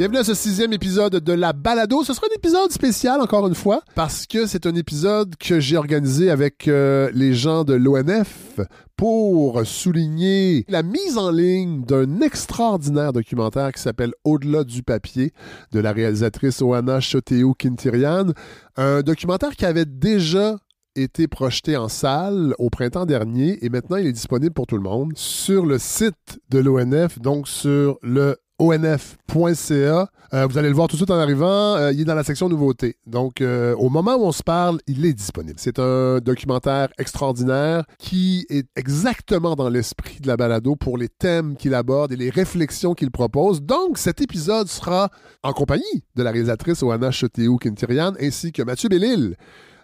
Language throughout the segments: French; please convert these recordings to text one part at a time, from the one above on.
Bienvenue à ce sixième épisode de La Balado. Ce sera un épisode spécial, encore une fois, parce que c'est un épisode que j'ai organisé avec euh, les gens de l'ONF pour souligner la mise en ligne d'un extraordinaire documentaire qui s'appelle Au-delà du papier de la réalisatrice Oana Choteo Quintirian. Un documentaire qui avait déjà été projeté en salle au printemps dernier et maintenant il est disponible pour tout le monde sur le site de l'ONF, donc sur le onf.ca. Euh, vous allez le voir tout de suite en arrivant. Euh, il est dans la section nouveautés. Donc, euh, au moment où on se parle, il est disponible. C'est un documentaire extraordinaire qui est exactement dans l'esprit de la balado pour les thèmes qu'il aborde et les réflexions qu'il propose. Donc, cet épisode sera en compagnie de la réalisatrice Oana Choteou Quintirian ainsi que Mathieu Bellil.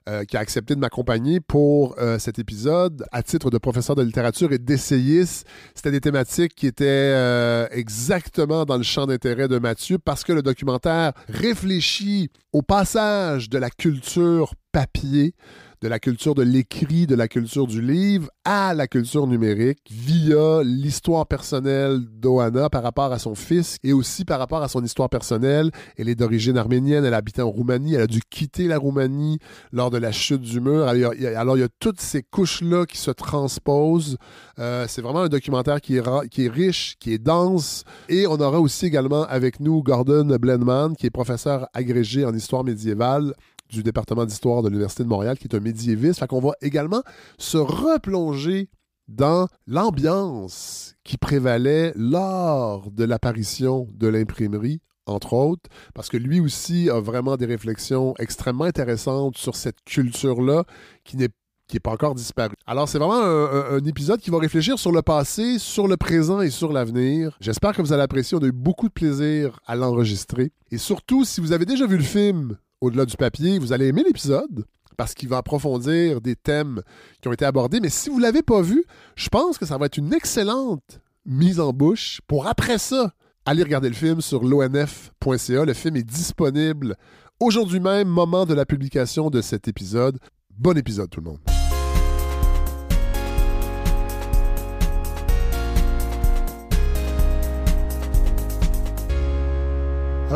Euh, qui a accepté de m'accompagner pour euh, cet épisode à titre de professeur de littérature et d'essayiste. C'était des thématiques qui étaient euh, exactement dans le champ d'intérêt de Mathieu parce que le documentaire réfléchit au passage de la culture papier de la culture de l'écrit, de la culture du livre à la culture numérique via l'histoire personnelle d'Oana par rapport à son fils et aussi par rapport à son histoire personnelle. Elle est d'origine arménienne, elle habitait en Roumanie, elle a dû quitter la Roumanie lors de la chute du mur. Alors il y a, toutes ces couches-là qui se transposent. Euh, c'est vraiment un documentaire qui est, qui est riche, qui est dense. Et on aura aussi également avec nous Gordon Blenman, qui est professeur agrégé en histoire médiévale du département d'histoire de l'Université de Montréal, qui est un médiéviste. Fait qu'on va également se replonger dans l'ambiance qui prévalait lors de l'apparition de l'imprimerie entre autres, parce que lui aussi a vraiment des réflexions extrêmement intéressantes sur cette culture-là qui n'est qui n'est pas encore disparue. Alors, c'est vraiment un, un, épisode qui va réfléchir sur le passé, sur le présent et sur l'avenir. J'espère que vous allez apprécier. On a eu beaucoup de plaisir à l'enregistrer. Et surtout, si vous avez déjà vu le film au-delà du papier, vous allez aimer l'épisode parce qu'il va approfondir des thèmes qui ont été abordés. Mais si vous ne l'avez pas vu, je pense que ça va être une excellente mise en bouche pour après ça aller regarder le film sur l'onf.ca. Le film est disponible aujourd'hui même, moment de la publication de cet épisode. Bon épisode tout le monde.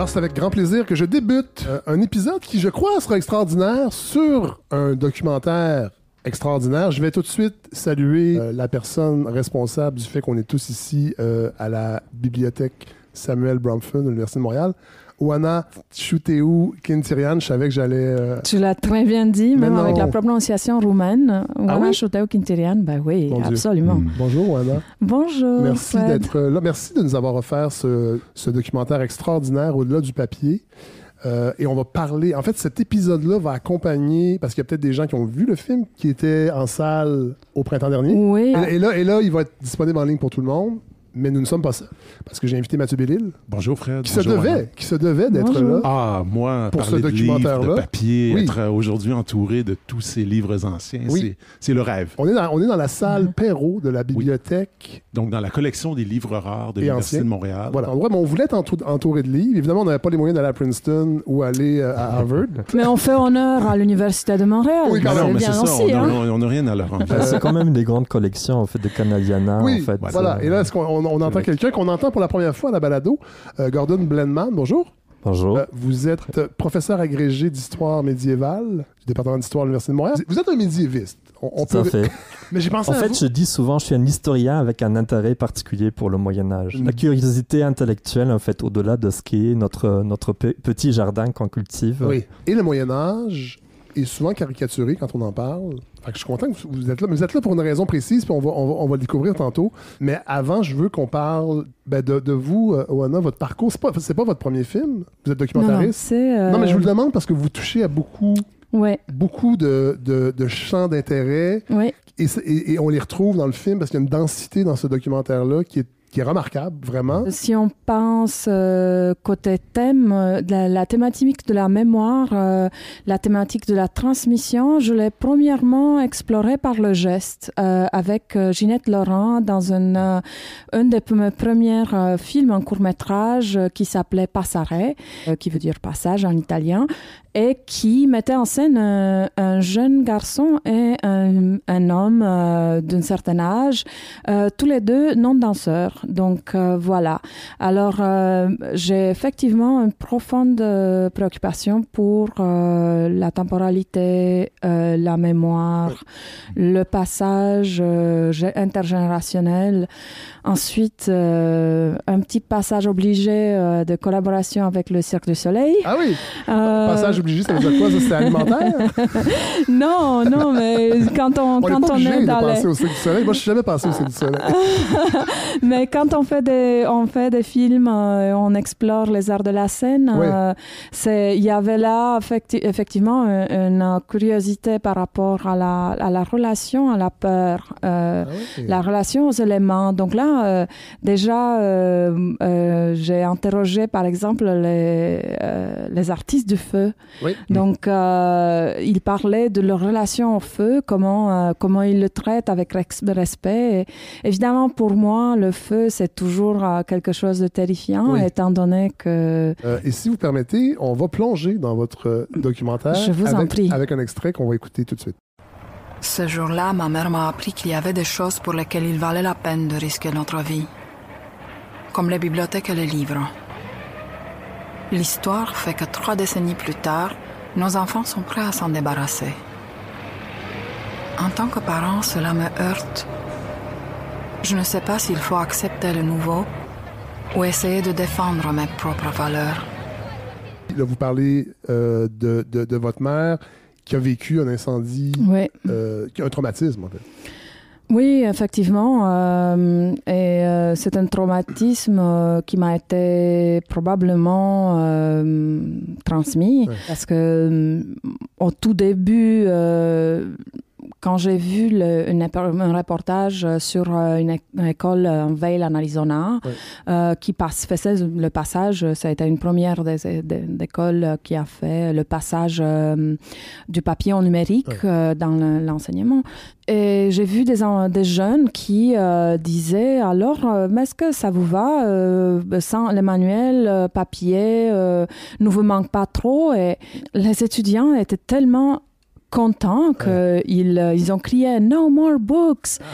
Alors, c'est avec grand plaisir que je débute euh, un épisode qui, je crois, sera extraordinaire sur un documentaire extraordinaire. Je vais tout de suite saluer euh, la personne responsable du fait qu'on est tous ici euh, à la bibliothèque Samuel Bromford de l'Université de Montréal. Wana Chuteu Kintirian, je savais que j'allais. Euh, tu l'as très bien dit, même avec la prononciation roumaine. Ah Wana oui? Kintirian, ben oui, absolument. Mm. Bonjour, Wana. Bonjour. Merci d'être là. Merci de nous avoir offert ce, documentaire extraordinaire au-delà du papier. Euh, et on va parler. En fait, cet épisode-là va accompagner, parce qu'il y a peut-être des gens qui ont vu le film, qui était en salle au printemps dernier. Oui. et là, et là, il va être disponible en ligne pour tout le monde mais nous ne sommes pas ça. Parce que j'ai invité Mathieu Bellil. Bonjour Fred. Qui se devait, qui se devait d'être là. Ah, moi, pour ce documentaire-là. De papier, être aujourd'hui entouré de tous ces livres anciens, c'est le rêve. On est dans, on est dans la salle mm Perrault de la bibliothèque. Donc, dans la collection des livres rares de l'Université de Montréal. Voilà. mais on voulait être entouré de livres. Évidemment, on n'avait pas les moyens d'aller à Princeton ou aller euh, à Harvard. mais on fait honneur à l'Université de Montréal. Oui, quand même. c'est ça. Aussi, on n'a hein. rien à leur envier. c'est quand même des grandes collections en fait, de Canadiana. Oui, en fait, voilà. Et là, est-ce qu'on on entend quelqu'un qu'on entend pour la première fois à la balado, euh, Gordon Blenman. Bonjour. Bonjour. Euh, vous êtes professeur agrégé d'histoire médiévale du département d'histoire de l'Université de Montréal. Vous êtes un médiéviste. On, peut... fait. Mais j'ai pensé En fait, je dis souvent, je suis un historien avec un intérêt particulier pour le Moyen Âge. La curiosité intellectuelle, en fait, au-delà de ce qui est notre, notre petit jardin qu'on cultive. Oui. Et le Moyen Âge est souvent caricaturé quand on en parle. je suis content que vous êtes là. Mais vous êtes là pour une raison précise, puis on va, on va, le découvrir tantôt. Mais avant, je veux qu'on parle ben, de, vous, euh, Oana, votre parcours. C'est pas, pas votre premier film? Vous êtes documentariste? Non, non, mais je vous le demande parce que vous touchez à beaucoup, ouais. beaucoup de, de, champs d'intérêt. Ouais. et, on les retrouve dans le film parce qu'il y a une densité dans ce documentaire-là qui est qui est remarquable, vraiment. Si on pense euh, côté thème, euh, la, thématique de la mémoire, euh, la thématique de la transmission, je l'ai premièrement explorée par le geste avec Ginette Laurent dans une, un de mes premiers films en court métrage qui s'appelait Passare, qui veut dire passage en italien. Et qui mettait en scène un, jeune garçon et un, un homme d'un certain âge, tous les deux non danseurs. Donc voilà. Alors j'ai effectivement une profonde préoccupation pour la temporalité, la mémoire, le passage intergénérationnel. Ensuite, euh, un petit passage obligé euh, de collaboration avec le Cirque du Soleil. Ah oui? Euh... Passage obligé, ça veut dire quoi? Ça, c'est alimentaire? non, non, mais quand on, on quand est, on est dans de au Cirque du Soleil. Moi, je suis jamais passé au Cirque du Soleil. mais quand on fait des, on fait des films, on explore les arts de la scène, c'est, il y avait là effectivement une, curiosité par rapport à la, à la relation à la peur, ah la relation aux éléments. Donc là, euh, déjà, euh, euh, j'ai interrogé, par exemple, les, les artistes du feu. Donc, ils parlaient de leur relation au feu, comment, comment ils le traitent avec respect. évidemment, pour moi, le feu, c'est toujours quelque chose de terrifiant, étant donné que... et si vous permettez, on va plonger dans votre documentaire Je vous avec, en prie. avec un extrait qu'on va écouter tout de suite. Ce jour-là, ma mère m'a appris qu'il y avait des choses pour lesquelles il valait la peine de risquer notre vie, comme les bibliothèques et les livres. L'histoire fait que trois décennies plus tard, nos enfants sont prêts à s'en débarrasser. En tant que parent, cela me heurte. Je ne sais pas s'il faut accepter le nouveau ou essayer de défendre mes propres valeurs. Là, vous parlez euh, de, de, de, votre mère qui a vécu un incendie, euh, qui a un traumatisme en fait. Oui, effectivement. Euh, et euh, c'est un traumatisme qui m'a été probablement transmis parce que au tout début, quand j'ai vu le, un reportage sur euh, une, école en Vail, en Arizona, euh, qui passe, faisait le passage, ça a été une première des, écoles qui a fait le passage euh, du papier en numérique dans l'enseignement. Et j'ai vu des, des jeunes qui disaient alors, est-ce que ça vous va sans les manuels papier, ne vous manque pas trop? Et les étudiants étaient tellement contents qu'ils euh, ils ont crié No more books. Ah.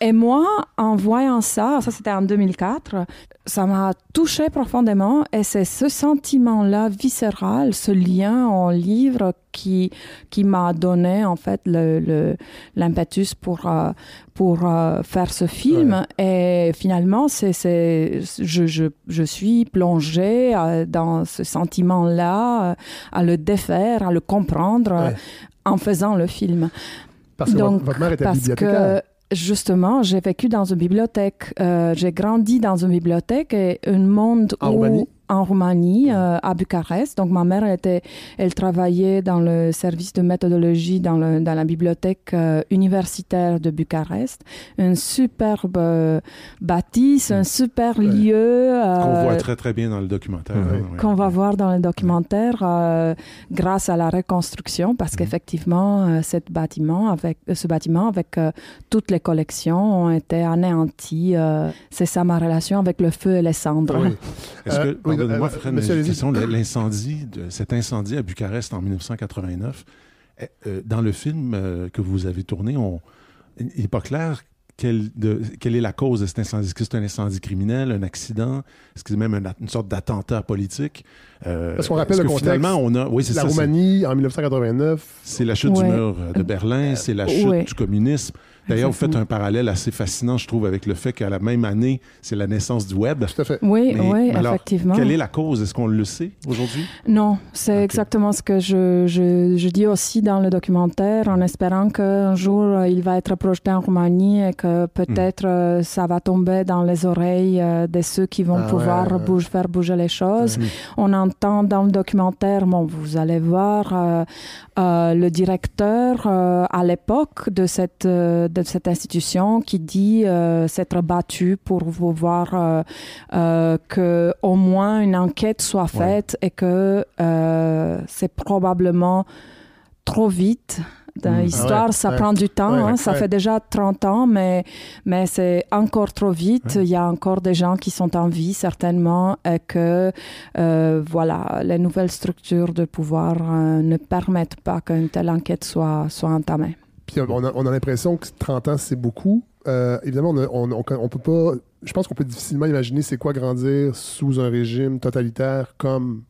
Et moi, en voyant ça, ça c'était en 2004, ça m'a touché profondément et c'est ce sentiment-là viscéral, ce lien en livre qui, qui m'a donné en fait l'impetus le, pour, euh, pour euh, faire ce film. Et finalement, c'est, c'est, je, je, je suis plongée dans ce sentiment-là, à le défaire, à le comprendre, en faisant le film. Parce que Donc, votre mère était parce bibliothécaire. Que, justement, j'ai vécu dans une bibliothèque. Euh, j'ai grandi dans une bibliothèque et un monde en où Roumanie? En Roumanie, euh, à Bucarest. Donc, ma mère, était, elle travaillait dans le service de méthodologie dans, le, dans la bibliothèque euh, universitaire de Bucarest. Une superbe euh, bâtisse, un super lieu. Qu'on voit très, très bien dans le documentaire. Hein, Qu'on va voir dans le documentaire grâce à la reconstruction, parce mhm. qu'effectivement, cet bâtiment avec, ce bâtiment, avec toutes les collections, ont été anéantis. C'est ça ma relation avec le feu et les cendres. Oui. Est-ce que, moi euh, L'incendie, cet incendie à Bucarest en 1989, eh, euh, dans le film euh, que vous avez tourné, on, il n'est pas clair quelle, de, quelle, est la cause de cet incendie. Est-ce que c'est un incendie criminel, un accident? Est-ce que c'est même une, sorte d'attentat politique? Parce qu'on rappelle le contexte. on a, oui, la ça, Roumanie en 1989. C'est la chute du mur de Berlin, c'est la chute du communisme. D'ailleurs, vous faites un parallèle assez fascinant, je trouve, avec le fait qu'à la même année, c'est la naissance du web. Tout à fait. Oui, oui, effectivement. Quelle est la cause? Est-ce qu'on le sait aujourd'hui? Non, c'est exactement ce que je, je, je, dis aussi dans le documentaire, en espérant qu'un jour, euh, il va être projeté en Roumanie et que peut-être hmm. euh, ça va tomber dans les oreilles euh, de ceux qui vont ah pouvoir faire bouger les choses. On entend dans le documentaire, bon, vous allez voir, le directeur à l'époque de cette de cette institution qui dit euh, s'être battu pour voir euh, euh, que au moins une enquête soit faite et que c'est probablement trop vite L'histoire, ah ça prend du temps. Hein. ça fait déjà 30 ans, mais, mais c'est encore trop vite. Il y a encore des gens qui sont en vie, certainement, et que euh, voilà, les nouvelles structures de pouvoir euh, ne permettent pas qu'une telle enquête soit, soit entamée. Puis on a, on a l'impression que 30 ans, c'est beaucoup. Euh, évidemment, on, peut pas. Je pense qu'on peut difficilement imaginer c'est quoi grandir sous un régime totalitaire comme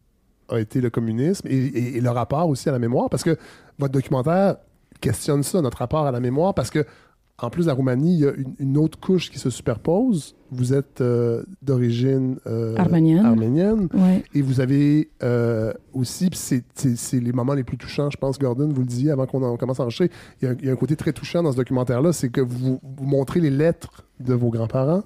a été le communisme et, le rapport aussi à la mémoire, parce que votre documentaire questionne ça, notre rapport à la mémoire, parce que en plus de la Roumanie, il y a une, autre couche qui se superpose. Vous êtes euh, d'origine euh, arménienne, et vous avez euh, aussi, c'est les moments les plus touchants, je pense, Gordon, vous le disiez avant qu'on commence à enregistrer, il, il y, a, un côté très touchant dans ce documentaire-là, c'est que vous, vous, montrez les lettres de vos grands-parents.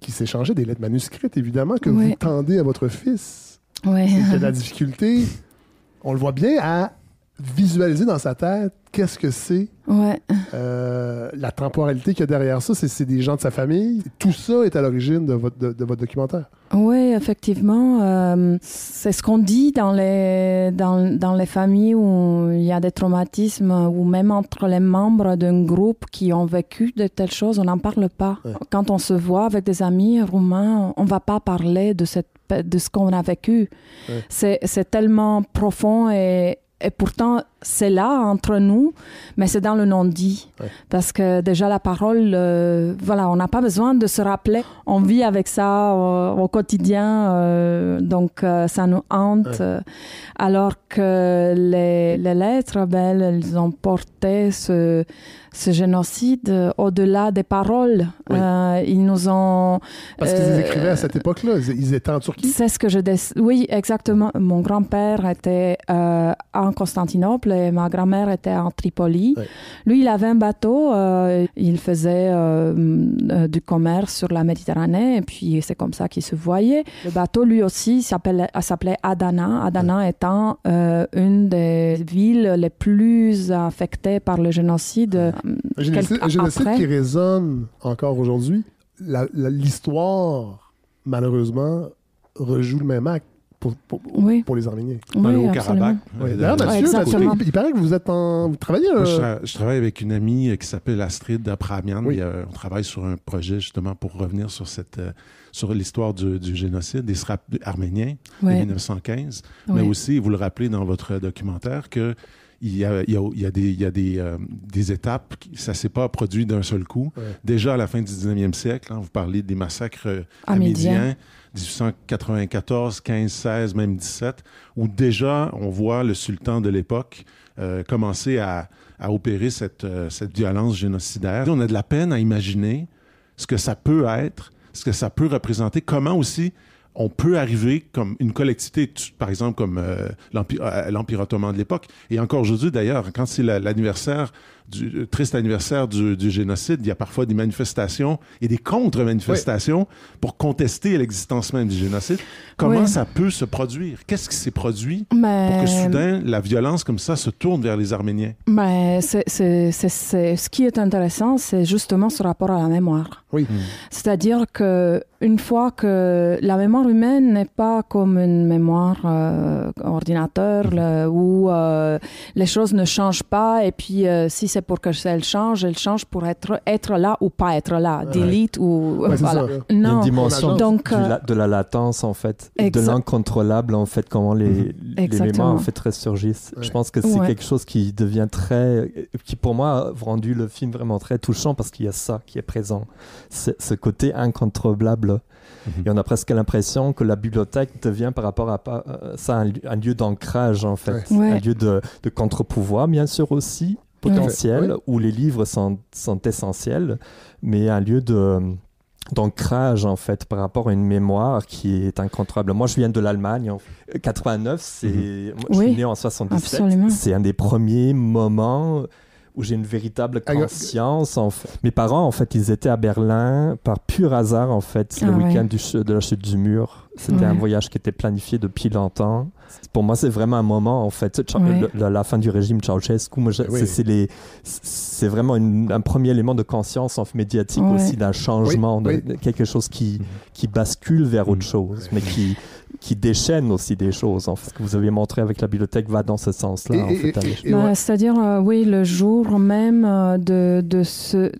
Qui s'échangeaient, des lettres manuscrites, évidemment, que vous tendez à votre fils. Ouais. a la difficulté, on le voit bien, à visualiser dans sa tête qu'est-ce que c'est ouais. euh, la temporalité qu'il y a derrière ça. C'est des gens de sa famille. Tout ça est à l'origine de votre, de, votre documentaire. Oui, effectivement. Euh, c'est ce qu'on dit dans les, dans, dans, les familles où il y a des traumatismes ou même entre les membres d'un groupe qui ont vécu de telles choses, on n'en parle pas. Quand on se voit avec des amis roumains, on ne va pas parler de cette de ce qu'on a vécu. C'est tellement profond et, et pourtant, c'est là entre nous, mais c'est dans le non-dit. Parce que déjà, la parole, euh, voilà, on n'a pas besoin de se rappeler. On vit avec ça au, quotidien, euh, donc euh, ça nous hante. Alors que les, les lettres, belles, elles ont porté ce, ce génocide au-delà des paroles. ils nous ont. Parce qu'ils écrivaient à cette époque-là. Ils étaient en Turquie. C'est ce que je. Oui, exactement. Mon grand-père était en Constantinople ma grand-mère était en Tripoli. Lui, il avait un bateau, euh, il faisait euh, euh, du commerce sur la Méditerranée, et puis c'est comme ça qu'il se voyait. Le bateau, lui aussi, s'appelait Adana, Adana étant une des villes les plus affectées par le génocide. Un génocide, génocide qui résonne encore aujourd'hui. L'histoire, malheureusement, rejoue le même acte pour, les Arméniens. Oui, au Karabakh. D'ailleurs, il, paraît que vous êtes en. Vous travaillez. Euh, je, travaille avec une amie euh, qui s'appelle Astrid Abramian. on travaille sur un projet justement pour revenir sur cette. Euh, sur l'histoire du, génocide des arméniens de 1915, mais aussi, vous le rappelez dans votre documentaire, que il y a, il y a, des, il y a des, des, étapes, ça ne s'est pas produit d'un seul coup. Déjà à la fin du 19e siècle, hein, vous parlez des massacres amédiens, 1894, 15, 16, même 17, où déjà on voit le sultan de l'époque euh, commencer à, opérer cette, euh, cette violence génocidaire. On a de la peine à imaginer ce que ça peut être, ce que ça peut représenter, comment aussi on peut arriver comme une collectivité, par exemple comme euh, l'Empire ottoman de l'époque, et encore aujourd'hui d'ailleurs, quand c'est l'anniversaire du triste anniversaire du, génocide, il y a parfois des manifestations et des contre-manifestations pour contester l'existence même du génocide. Comment ça peut se produire? Qu'est-ce qui s'est produit pour que soudain la violence comme ça se tourne vers les Arméniens? Mais c'est, ce qui est intéressant, c'est justement ce rapport à la mémoire. Oui. Hmm. C'est-à-dire que une fois que la mémoire humaine n'est pas comme une mémoire euh, ordinateur hmm. où euh, les choses ne changent pas et puis euh, si c'est pour que elle change, elle change pour être, être là ou pas être là, delete ou voilà. Il y a une dimension Donc, euh, de la latence en fait, de l'incontrôlable en fait, comment les, mhm. les mémoires en fait ressurgissent. Je pense que c'est quelque chose qui devient très, qui pour moi a rendu le film vraiment très touchant parce qu'il y a ça qui est présent, ce côté incontrôlable. Mhm. Et on a presque l'impression que la bibliothèque devient par rapport à ça un, lieu d'ancrage en fait, un lieu de, de contre-pouvoir bien sûr aussi, potentiel où les livres sont, sont essentiels, mais un lieu de d'ancrage en fait par rapport à une mémoire qui est incontrôlable. Moi, je viens de l'Allemagne. 89, c'est mhm. je suis né en 77. C'est un des premiers moments où j'ai une véritable conscience. En fait. Mes parents, en fait, ils étaient à Berlin par pur hasard, en fait, le ah week-end de la chute du mur. C'était un voyage qui était planifié depuis longtemps. Pour moi, c'est vraiment un moment, en fait. La, fin du régime Ceausescu, c'est vraiment un premier élément de conscience en médiatique aussi d'un changement, de, quelque chose qui, qui bascule vers autre mm. chose, mais qui, qui déchaîne aussi des choses. En fait. Ce que vous avez montré avec la bibliothèque va dans ce sens-là. Bah, c'est-à-dire, euh, oui, le jour même euh, de, de, ce,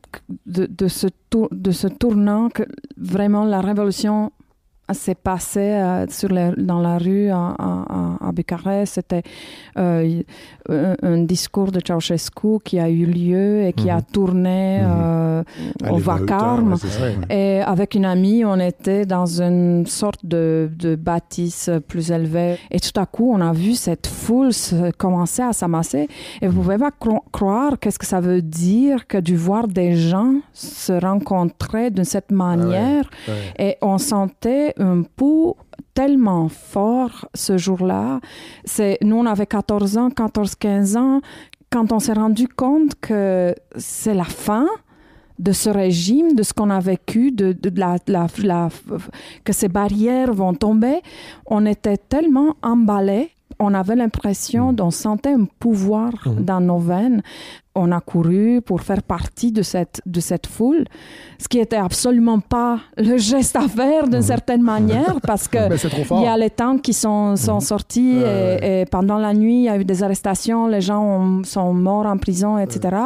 de, de, ce tour, de ce tournant, que vraiment la révolution s'est passé euh, sur dans la rue à, à, à Bucarest. C'était euh, un, discours de Ceausescu qui a eu lieu et qui a mhm. tourné mhm. euh, au vacarme. Et avec une amie, on était dans une sorte de, de, bâtisse plus élevée. Et tout à coup, on a vu cette foule commencer à s'amasser. Et vous pouvez pas croire qu'est-ce que ça veut dire que de voir des gens se rencontrer de cette manière. Et on sentait un pouls tellement fort ce jour-là. C'est, nous, on avait 14 ans, 14-15 ans, quand on s'est rendu compte que c'est la fin de ce régime, de ce qu'on a vécu, de, de, la, la, que ces barrières vont tomber, on était tellement emballés on avait l'impression mm. d'on sentait un pouvoir mm. dans nos veines. On a couru pour faire partie de cette, de cette foule, ce qui était absolument pas le geste à faire d'une mm. certaine manière, parce que il y a les tanks qui sont, sont sortis et, pendant la nuit, il y a eu des arrestations, les gens sont morts en prison, etc.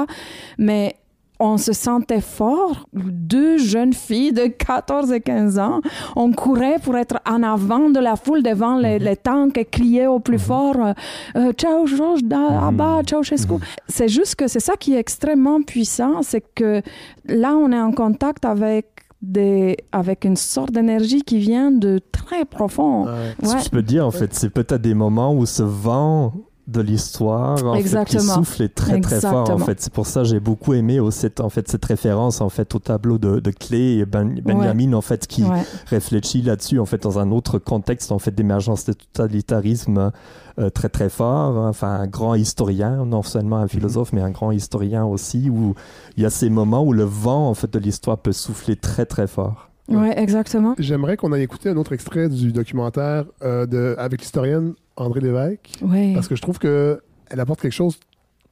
Mais on se sentait fort. Deux jeunes filles de 14 et 15 ans, on courait pour être en avant de la foule devant les, mhm. tanks et crier au plus mhm. fort euh, euh, Ciao Georges, Abba, mhm. ciao Chescu. C'est juste que c'est ça qui est extrêmement puissant, c'est que là, on est en contact avec des, avec une sorte d'énergie qui vient de très profond. Ce que je peux dire, en fait, c'est peut-être des moments où ce vent de l'histoire en fait, qui souffle très très fort en fait. C'est pour ça j'ai beaucoup aimé aussi, en fait cette référence en fait au tableau de, de Clé et ben, Benjamin en fait qui réfléchit là-dessus en fait dans un autre contexte en fait d'émergence de totalitarisme euh, très très fort enfin un grand historien non seulement un philosophe mais un grand historien aussi où il y a ces moments où le vent en fait de l'histoire peut souffler très très fort. Oui, exactement. J'aimerais qu'on aille écouter un autre extrait du documentaire euh, de, avec l'historienne André Lévesque. Oui. Parce que je trouve qu'elle apporte quelque chose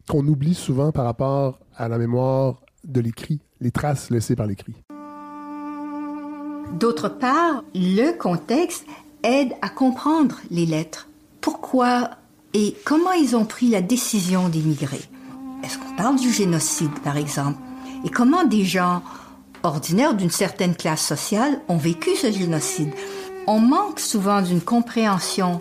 qu'on oublie souvent par rapport à la mémoire de l'écrit, les traces laissées par l'écrit. D'autre part, le contexte aide à comprendre les lettres. Pourquoi et comment ils ont pris la décision d'émigrer? Est-ce qu'on parle du génocide, par exemple? Et comment des gens ordinaires d'une certaine classe sociale ont vécu ce génocide? On manque souvent d'une compréhension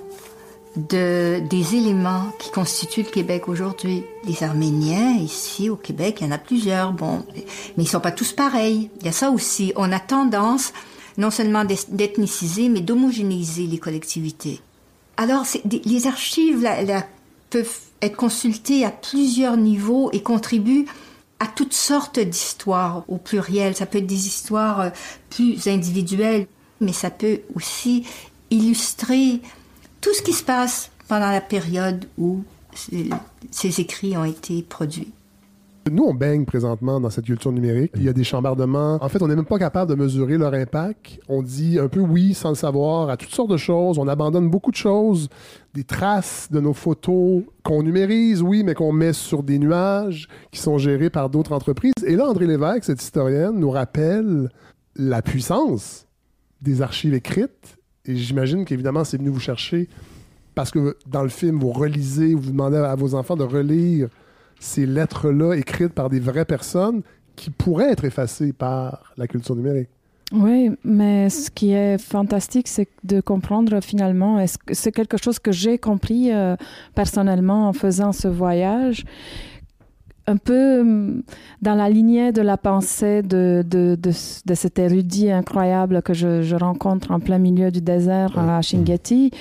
de, des éléments qui constituent le Québec aujourd'hui. Les Arméniens, ici au Québec, il y en a plusieurs, bon, mais ils sont pas tous pareils. Il y a ça aussi. On a tendance non seulement d'ethniciser, mais d'homogénéiser les collectivités. Alors, les archives là, peuvent être consultées à plusieurs niveaux et contribuent à toutes sortes d'histoires au pluriel. Ça peut être des histoires euh, plus individuelles, mais ça peut aussi illustrer tout ce qui se passe pendant la période où ces écrits ont été produits. Nous, on baigne présentement dans cette culture numérique. Il y a des chambardements. En fait, on n'est même pas capable de mesurer leur impact. On dit un peu oui sans le savoir à toutes sortes de choses. On abandonne beaucoup de choses. Des traces de nos photos qu'on numérise, oui, mais qu'on met sur des nuages qui sont gérés par d'autres entreprises. Et là, André Lévesque, cette historienne, nous rappelle la puissance des archives écrites et j'imagine qu'évidemment, c'est venu vous chercher parce que dans le film, vous relisez, vous demandez à vos enfants de relire ces lettres-là écrites par des vraies personnes qui pourraient être effacées par la culture numérique. Oui, mais ce qui est fantastique, c'est de comprendre finalement, c'est quelque chose que j'ai compris euh, personnellement en faisant ce voyage, un peu hum, dans la lignée de la pensée de, de, de, cet érudit incroyable que je, je, rencontre en plein milieu du désert à Shingeti,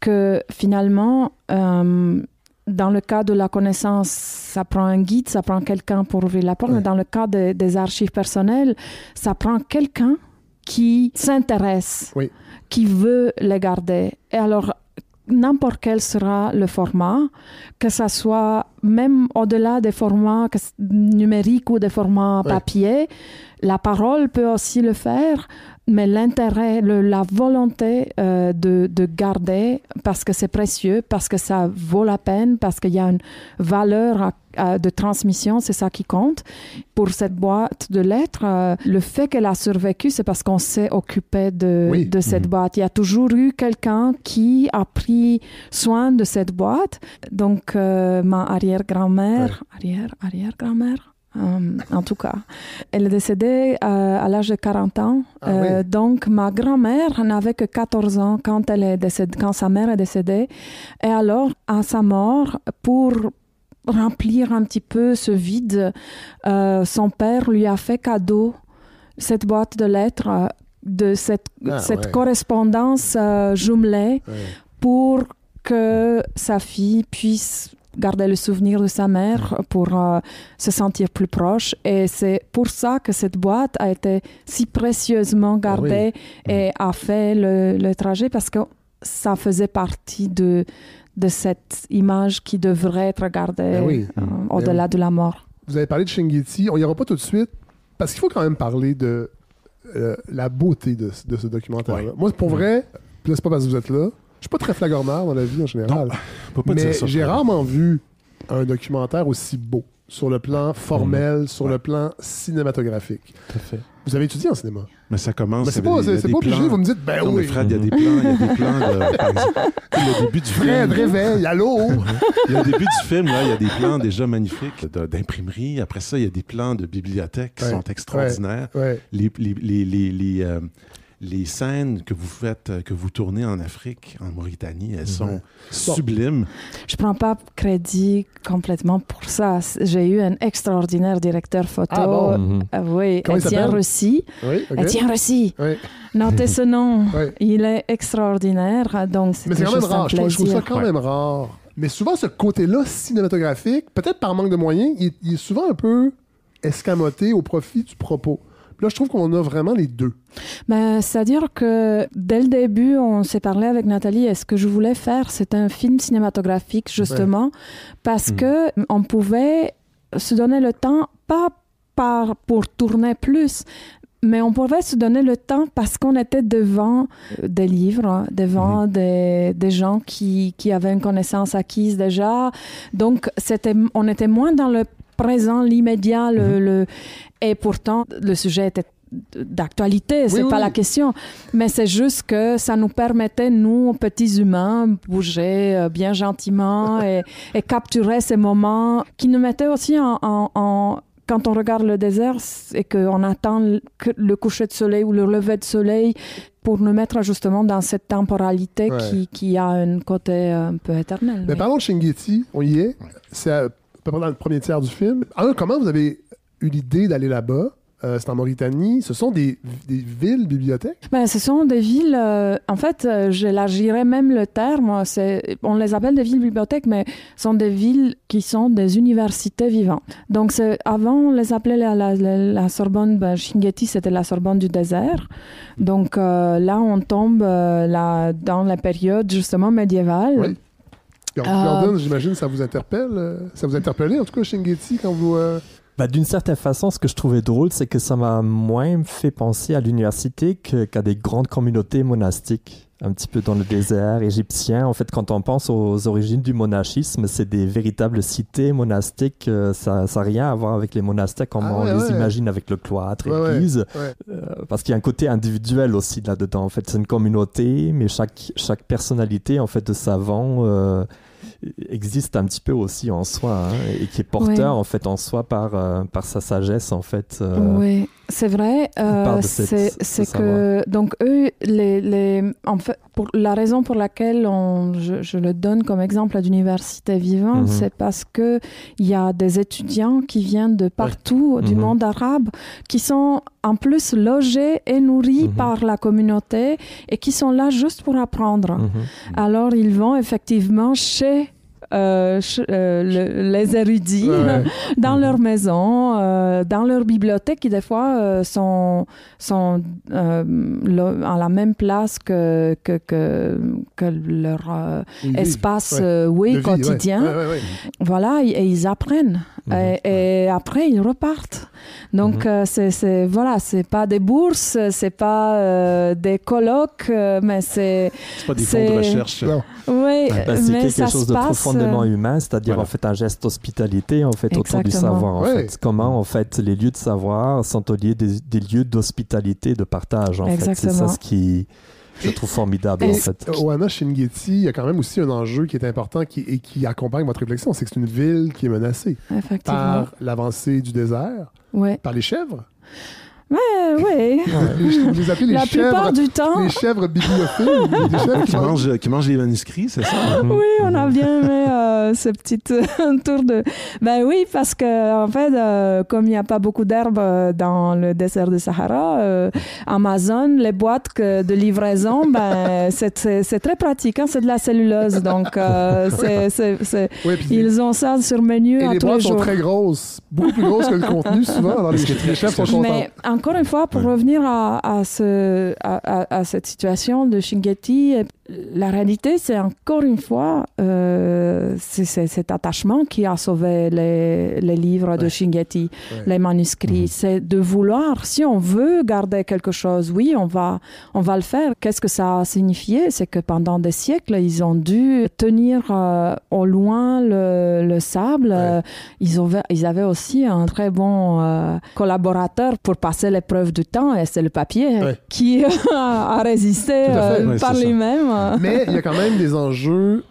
que finalement, hum, dans le cas de la connaissance, ça prend un guide, ça prend quelqu'un pour ouvrir la porte, mais dans le cas des archives personnelles, ça prend quelqu'un qui s'intéresse, qui veut les garder. Et alors, n'importe quel sera le format, que ce soit même au-delà des formats numériques ou des formats papier, la parole peut aussi le faire, mais l'intérêt, la volonté euh, de, de, garder, parce que c'est précieux, parce que ça vaut la peine, parce qu'il y a une valeur de transmission, c'est ça qui compte. Pour cette boîte de lettres, euh, le fait qu'elle a survécu, c'est parce qu'on s'est occupé de, de cette mhm. boîte. Il y a toujours eu quelqu'un qui a pris soin de cette boîte. Donc, euh, ma arrière-grand-mère, arrière, arrière-grand-mère, euh, en tout cas. Elle est décédée euh, à l'âge de 40 ans. Ah euh, donc, ma grand-mère n'avait que 14 ans quand, elle est décédée, quand sa mère est décédée. Et alors, à sa mort, pour remplir un petit peu ce vide, son père lui a fait cadeau cette boîte de lettres, de cette, ah cette correspondance jumelée pour que sa fille puisse garder le souvenir de sa mère pour euh, se sentir plus proche. Et c'est pour ça que cette boîte a été si précieusement gardée ah et a fait le, trajet parce que ça faisait partie de, de cette image qui devrait être gardée ah euh, au-delà de la mort. Vous avez parlé de Shingiti, on n'y aura pas tout de suite parce qu'il faut quand même parler de euh, la beauté de, de ce documentaire. -là. Moi, pour vrai, c'est pas parce que vous êtes là, je suis pas très flagormeur dans la vie en général. mais j'ai rarement vu un documentaire aussi beau sur le plan formel, sur le plan cinématographique. Tout à fait. Vous avez étudié en cinéma? Mais ça commence. Mais c'est pas, c'est pas obligé, vous me dites, ben oui. Mais Fred, il y a des plans, il y a des plans de. Par exemple, le début du Fred, film. réveille, allô! il y a au début du film, là, il y a des plans déjà magnifiques d'imprimerie. Après ça, il y a des plans de bibliothèque qui sont extraordinaires. Ouais, les, les, les, les euh, les scènes que vous faites, euh, que vous tournez en Afrique, en Mauritanie, elles sont sublimes. Je prends pas crédit complètement pour ça. J'ai eu un extraordinaire directeur photo. Ah bon? Mhm. Euh, oui, Étienne Rossi. Oui, okay. Rossi. Oui. Notez ce nom. Il est extraordinaire. Donc, Mais c'est quand même rare. Je trouve, ça quand même rare. Mais souvent, ce côté-là cinématographique, peut-être par manque de moyens, il est souvent un peu escamoté au profit du propos. Là, je trouve qu'on a vraiment les deux. Ben, C'est-à-dire que dès le début, on s'est parlé avec Nathalie et ce que je voulais faire, c'est un film cinématographique, justement, parce hmm. que on pouvait se donner le temps, pas par, pour tourner plus, mais on pouvait se donner le temps parce qu'on était devant des livres, devant hmm. des, des, gens qui, qui, avaient une connaissance acquise déjà. Donc, c'était, on était moins dans le présent, l'immédiat, le, hmm. le, et pourtant, le sujet était d'actualité, c'est pas la question. Mais c'est juste que ça nous permettait, nous, petits humains, bouger euh, bien gentiment et, capturer ces moments qui nous mettaient aussi en, quand on regarde le désert et qu'on attend le coucher de soleil ou le lever de soleil pour nous mettre justement dans cette temporalité qui, qui, a un côté un peu éternel. Mais, parlons de Shingeti, on y est. C'est dans le premier tiers du film. Alors, comment vous avez eu l'idée d'aller là-bas? Euh, c'est en Mauritanie. Ce sont des, des villes bibliothèques? Ben, ce sont des villes. Euh, en fait, euh, j'élargirais même le terme. On les appelle des villes bibliothèques, mais ce sont des villes qui sont des universités vivantes. Donc, avant, on les appelait la, la, Sorbonne. Ben, Shingeti, c'était la Sorbonne du désert. Donc, là, on tombe là, dans la période justement médiévale. Oui. Gordon, j'imagine, ça vous interpelle. Ça vous interpellait, en tout cas, Shingeti, quand vous. Bah, d'une certaine façon, ce que je trouvais drôle, c'est que ça m'a moins fait penser à l'université qu'à des grandes communautés monastiques, un petit peu dans le désert égyptien. En fait, quand on pense aux origines du monachisme, c'est des véritables cités monastiques. Euh, ça n'a rien à voir avec les monastères comme ah on les imagine avec le cloître et l'église. Euh, parce qu'il y a un côté individuel aussi là-dedans. En fait, c'est une communauté, mais chaque, chaque personnalité en fait, de savant... Euh, existe un petit peu aussi en soi hein, et qui est porteur en fait en soi par, euh, par sa sagesse en fait. Euh, c'est vrai. Euh, c'est que donc eux, les, les, en fait, pour la raison pour laquelle on, je, je le donne comme exemple d'université vivante, mhm. c'est parce que il y a des étudiants qui viennent de partout du mhm. monde arabe qui sont en plus logés et nourris mhm. par la communauté et qui sont là juste pour apprendre. Alors ils vont effectivement chez les érudits dans leur maison, dans leur bibliothèque, qui des fois sont, sont à la même place que, que, que, leur espace oui, quotidien. Voilà, et, ils apprennent. Mhm. et, après, ils repartent. Donc, mhm. c'est voilà, c'est pas des bourses, c'est pas euh, des colloques, euh, mais c'est. C'est pas des fonds de recherche. Oui, bah, c'est quelque chose de profondément euh, humain, c'est-à-dire en fait un geste d'hospitalité en fait autour du savoir. En fait. Comment en fait les lieux de savoir sont au lieu des, des lieux d'hospitalité, de partage. En fait, c'est ça ce qui je trouve formidable, en fait. Oana Shingeti, il y a quand même aussi un enjeu qui est important qui, et qui accompagne votre réflexion, c'est que c'est une ville qui est menacée par l'avancée du désert, par les chèvres. Ouais, ouais. Vous appelez les La chèvres, plupart du temps. Les chèvres bibliophiles. les chèvres qui, mangent, qui mangent les manuscrits, c'est ça? Hein? Oui, on a bien aimé euh, ce petit euh, tour de. Ben oui, parce que, en fait, euh, comme il n'y a pas beaucoup d'herbes euh, dans le désert de Sahara, Amazon, les boîtes que, de livraison, ben, c'est très pratique. Hein, c'est de la cellulose. Donc, c'est ils ont ça sur menu Et les boîtes sont très grosses, beaucoup plus grosses que le contenu, souvent. Alors, les, les chefs sont contents encore une fois, pour revenir à, ce, à, cette situation de Shingeti, la réalité, c'est encore une fois euh, c'est cet attachement qui a sauvé les, les livres de Shingeti, les manuscrits. Mhm. C'est de vouloir, si on veut garder quelque chose, oui, on va, on va le faire. Qu'est-ce que ça a signifié? C'est que pendant des siècles, ils ont dû tenir euh, au loin le, le sable. Ils, avaient, ils avaient aussi un très bon euh, collaborateur pour passer l'épreuve du temps, et c'est le papier qui a résisté par lui-même. Mais il y a quand même des enjeux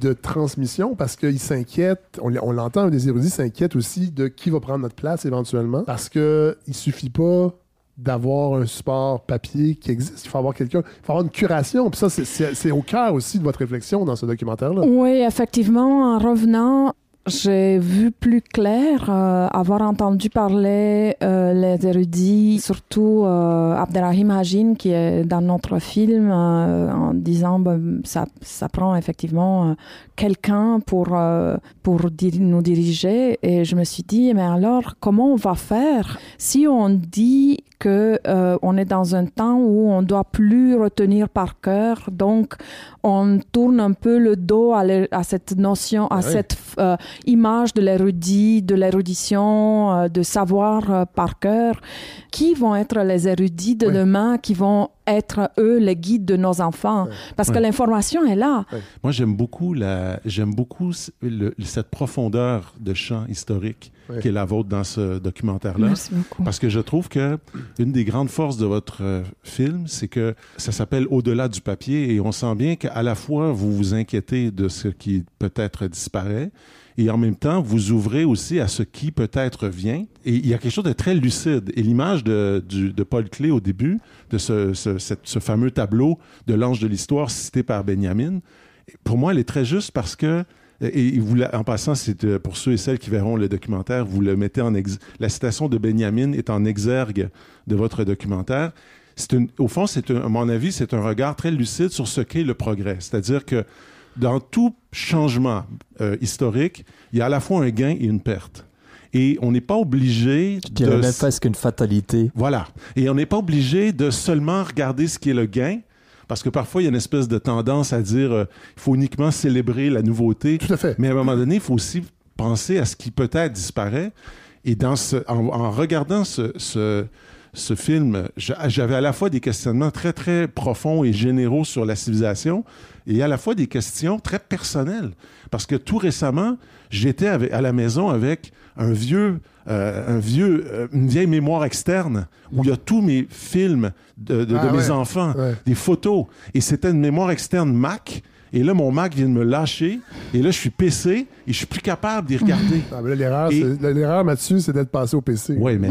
de transmission parce qu'ils s'inquiètent, on, l'entend, des érudits s'inquiètent aussi de qui va prendre notre place éventuellement parce qu'il ne suffit pas d'avoir un support papier qui existe. Il faut avoir quelqu'un, il faut avoir une curation. Puis ça, c'est au cœur aussi de votre réflexion dans ce documentaire-là. Oui, effectivement, en revenant j'ai vu plus clair, euh, avoir entendu parler euh, les érudits, surtout euh, Abdelrahim Hajin qui est dans notre film, euh, en disant ben, ça, ça prend effectivement quelqu'un pour, pour nous diriger. Et je me suis dit, mais alors comment on va faire si on dit que on est dans un temps où on doit plus retenir par cœur, donc on tourne un peu le dos à, à cette notion, à ah cette image de l'érudit, de l'érudition, euh, de savoir euh, par cœur. Qui vont être les érudits de demain qui vont être eux les guides de nos enfants? Parce que l'information est là. Moi j'aime beaucoup la j'aime beaucoup cette profondeur de champ historique qui est la vôtre dans ce documentaire-là. Parce que je trouve que une des grandes forces de votre euh, film, c'est que ça s'appelle Au-delà du papier et on sent bien qu'à la fois vous vous inquiétez de ce qui peut-être disparaît, et en même temps, vous ouvrez aussi à ce qui peut-être vient. Et il y a quelque chose de très lucide. Et l'image de, Paul Clé au début, de ce, fameux tableau de l'ange de l'histoire cité par Benjamin, pour moi, elle est très juste parce que et vous, en passant, c'est euh, pour ceux et celles qui verront le documentaire, vous le mettez en ex... la citation de Benjamin est en exergue de votre documentaire. Une... au fond, c'est à mon avis, c'est un regard très lucide sur ce qu'est le progrès. C'est-à-dire que dans tout changement euh, historique, il y a à la fois un gain et une perte. Et on n'est pas obligé Je dirais de... même presque une fatalité. Voilà. Et on n'est pas obligé de seulement regarder ce qui est le gain, parce que parfois, il y a une espèce de tendance à dire qu'il euh, faut uniquement célébrer la nouveauté. Tout à fait. Mais à un moment donné, il faut aussi penser à ce qui peut-être disparaît. Et dans ce, en, regardant ce, ce, ce film, j'avais à la fois des questionnements très, très profonds et généraux sur la civilisation, et à la fois des questions très personnelles. Parce que tout récemment, j'étais à la maison avec un vieux, euh, un vieux, euh, une vieille mémoire externe où il y a tous mes films de, de, ah mes enfants, des photos. Et c'était une mémoire externe Mac et là, mon Mac vient de me lâcher. Et là, je suis PC et je suis plus capable d'y regarder. Ah, l'erreur, Mathieu, c'est d'être passé au PC. Oui, mais,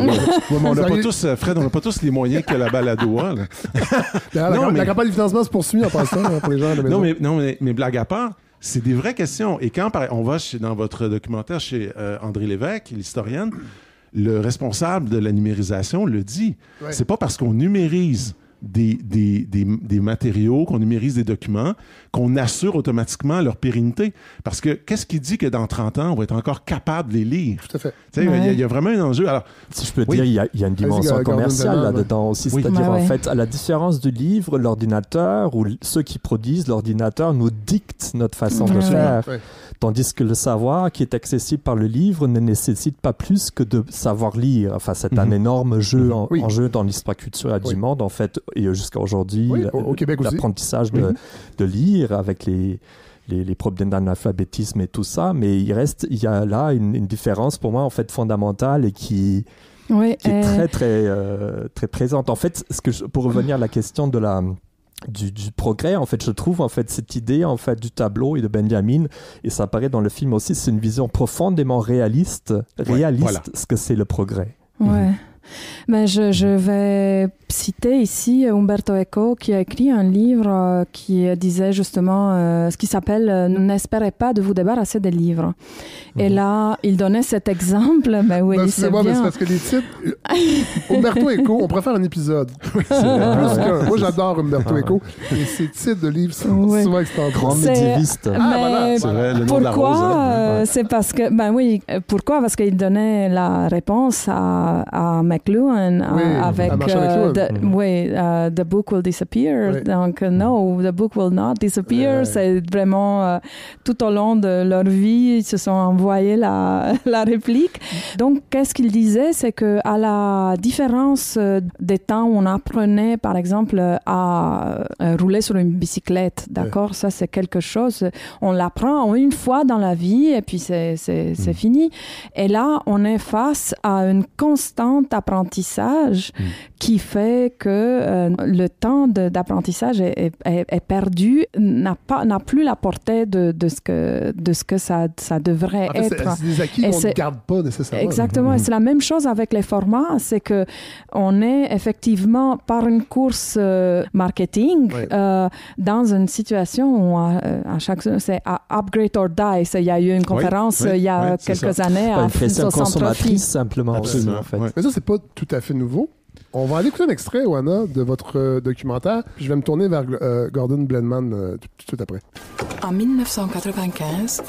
on n'a pas tous, euh, Fred, on n'a pas tous les moyens que la balado a. la, campagne de financement se poursuit en passant hein, pour les gens à la maison. Non, mais, non, mais, blague à part, c'est des vraies questions. Et quand on va chez, dans votre documentaire chez euh, André Lévesque, l'historienne, le responsable de la numérisation le dit. C'est pas parce qu'on numérise des, des, des, matériaux, qu'on numérise des documents, qu'on assure automatiquement leur pérennité. Parce que qu'est-ce qui dit que dans 30 ans, on va être encore capable de les lire? Tout à fait. Il y, a vraiment un enjeu. Alors, si je peux dire, il y, a une dimension commerciale là-dedans aussi. C'est-à-dire, en fait, à la différence du livre, l'ordinateur ou ceux qui produisent l'ordinateur nous dictent notre façon de faire. Tandis que le savoir qui est accessible par le livre ne nécessite pas plus que de savoir lire. Enfin, c'est un mhm. énorme jeu en, jeu dans l'histoire culturelle du monde, en fait, et jusqu'à aujourd'hui, l'apprentissage de, mhm. de, lire avec les, les, problèmes d'analphabétisme et tout ça. Mais il reste, il y a là une, différence pour moi, en fait, fondamentale et qui, qui est très, très, euh, très présente. En fait, ce que pour revenir à la question de la du, progrès en fait je trouve en fait cette idée en fait du tableau et de Benjamin et ça apparaît dans le film aussi c'est une vision profondément réaliste réaliste ce que c'est le progrès ouais. Ben, je, je, vais citer ici Umberto Eco qui a écrit un livre euh, qui disait justement euh, ce qui s'appelle euh, N'espérez pas de vous débarrasser des livres. Et mhm. là, il donnait cet exemple. Ben oui, ben, c'est bien. parce que les titres. Umberto Eco, on faire un épisode. Moi, j'adore Umberto Eco. Et ses titres de livres sont souvent extraordinaires. Grand médiéviste. Ah, voilà. le pourquoi C'est parce que. Ben oui, pourquoi? Parce qu'il donnait la réponse à, à McLuhan avec. the, mm. oui, uh, the book will disappear. Donc, euh, no, the book will not disappear. C'est vraiment euh, tout au long de leur vie, ils se sont envoyés la, la réplique. Donc, qu'est-ce qu'il disait, c'est que à la différence euh, des temps où on apprenait, par exemple, à rouler sur une bicyclette, d'accord, ça c'est quelque chose, on l'apprend une fois dans la vie et puis c'est mm. fini. Et là, on est face à un constant apprentissage mm. Qui fait que euh, le temps d'apprentissage est, perdu, n'a pas n'a plus la portée de, de, ce que de ce que ça, ça devrait être. C'est des acquis qu'on ne garde pas nécessairement. Exactement. Et c'est la même chose avec les formats, c'est que on est effectivement par une course euh, marketing euh, dans une situation où à, chaque c'est upgrade or die. Il y a eu une conférence il y a quelques années à une consommatrice simplement. Absolument. En fait. Mais ça c'est pas tout à fait nouveau. On va aller écouter un extrait, Oana, de votre euh, documentaire, puis je vais me tourner vers euh, Gordon Blenman euh, tout, de suite après. En 1995,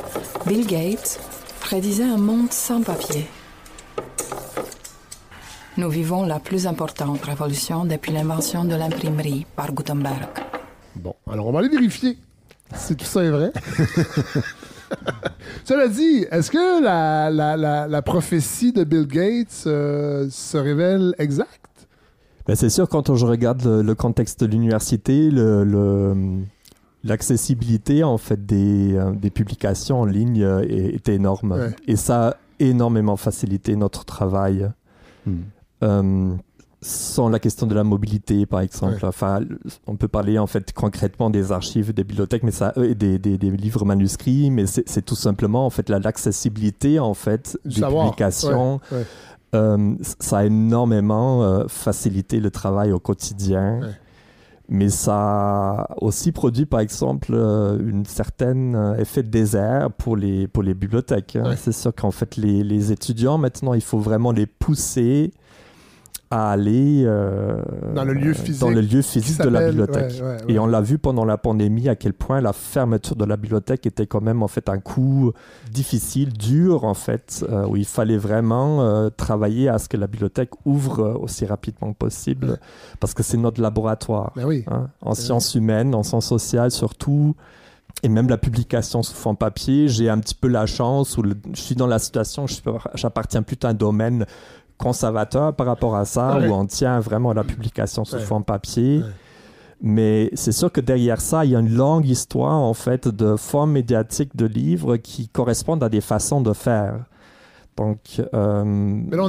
Bill Gates prédisait un monde sans papier. Nous vivons la plus importante révolution depuis l'invention de l'imprimerie par Gutenberg. Bon, alors on va aller vérifier si tout ça est vrai. Cela dit, est-ce que la, la, la, prophétie de Bill Gates se révèle exacte? Ben, c'est sûr, quand je regarde le, contexte de l'université, l'accessibilité en fait des, euh, des, publications en ligne euh, est, énorme. Et ça a énormément facilité notre travail. Hmm. Euh, sans la question de la mobilité, par exemple. Enfin, on peut parler en fait concrètement des archives, des bibliothèques, mais ça, des, livres manuscrits, mais c'est tout simplement en fait l'accessibilité en fait des publications. Euh, ça a énormément euh, facilité le travail au quotidien. Mais ça a aussi produit, par exemple, euh, une certaine effet de désert pour les, pour les bibliothèques. Hein. C'est sûr qu'en fait, les, les, étudiants, maintenant, il faut vraiment les pousser à aller euh, dans le lieu physique, dans le lieu physique de la bibliothèque. Et on l'a vu pendant la pandémie à quel point la fermeture de la bibliothèque était quand même en fait un coup difficile, dur en fait, euh, où il fallait vraiment euh, travailler à ce que la bibliothèque ouvre aussi rapidement possible, parce que c'est notre laboratoire. Ben oui. Hein, en sciences humaines, en sciences sociales surtout et même la publication sous forme papier, j'ai un petit peu la chance où je suis dans la situation, j'appartiens plutôt à un domaine conservateur par rapport à ça, où on tient vraiment la publication sous forme papier. Mais c'est sûr que derrière ça, il y a une longue histoire en fait de formes médiatiques de livres qui correspondent à des façons de faire. Donc, euh, Mais là,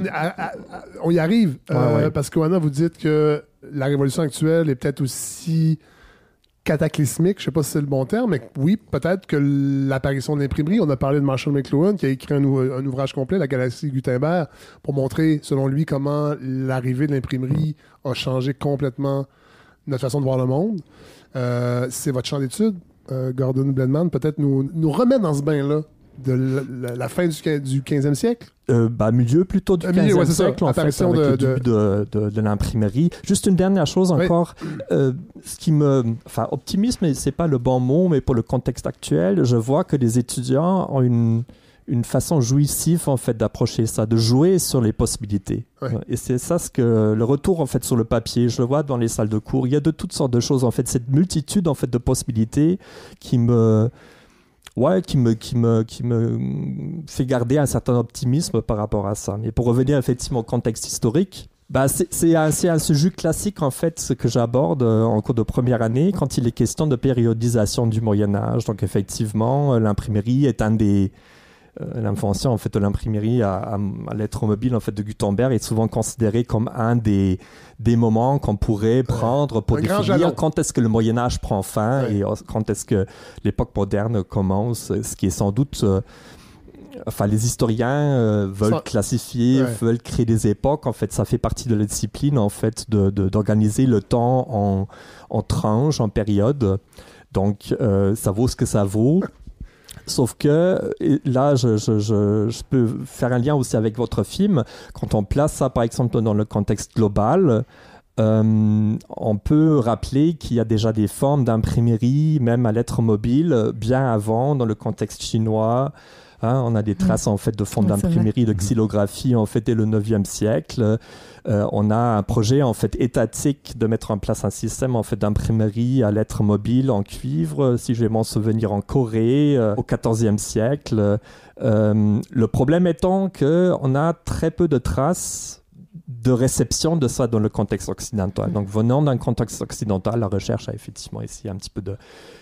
on, y arrive euh, parce que vous dites que la révolution actuelle est peut-être aussi cataclysmique, je sais pas si c'est le bon terme, mais oui, peut-être que l'apparition de l'imprimerie, on a parlé de Marshall McLuhan qui a écrit un, ouvrage complet, La Galaxie Gutenberg, pour montrer, selon lui, comment l'arrivée de l'imprimerie a changé complètement notre façon de voir le monde. Euh, c'est votre champ d'étude, euh, Gordon Blenman, peut-être nous, nous remettre dans ce bain-là de la, fin du, du 15e siècle? Euh, bah, milieu plutôt du 15e siècle, en fait, avec de, le début de, de, de l'imprimerie. Juste une dernière chose encore, euh, ce qui me... Enfin, optimisme, c'est pas le bon mot, mais pour le contexte actuel, je vois que les étudiants ont une une façon jouissive en fait d'approcher ça, de jouer sur les possibilités. Et c'est ça ce que le retour en fait sur le papier, je le vois dans les salles de cours, il y a de toutes sortes de choses en fait, cette multitude en fait de possibilités qui me ouais, qui me, qui me, qui me fait garder un certain optimisme par rapport à ça. Mais pour revenir effectivement au contexte historique, bah c'est un, un sujet classique en fait ce que j'aborde euh, en cours de première année quand il est question de périodisation du Moyen Âge. Donc effectivement, euh, l'imprimerie est un des l'invention en fait de l'imprimerie à, à, mobile en fait de Gutenberg est souvent considéré comme un des des moments qu'on pourrait prendre pour définir quand est-ce que le Moyen Âge prend fin et quand est-ce que l'époque moderne commence, ce qui est sans doute euh, enfin les historiens euh, veulent classifier, veulent créer des époques. En fait, ça fait partie de la discipline en fait de d'organiser le temps en en tranches, en périodes. Donc ça vaut ce que ça vaut. Sauf que là, je, peux faire un lien aussi avec votre film. Quand on place ça, par exemple, dans le contexte global, euh, on peut rappeler qu'il y a déjà des formes d'imprimerie, même à lettres mobiles, bien avant, dans le contexte chinois, Hein, on a des traces en fait de fonds d'imprimerie, de xylographie en fait dès le 9e siècle. Euh, on a un projet en fait étatique de mettre en place un système en fait d'imprimerie à lettres mobiles en cuivre, si je vais m'en souvenir en Corée euh, au 14e siècle. Euh, le problème étant que on a très peu de traces de réception de ça dans le contexte occidental. Donc, venant d'un contexte occidental, la recherche a effectivement essayé un petit peu de,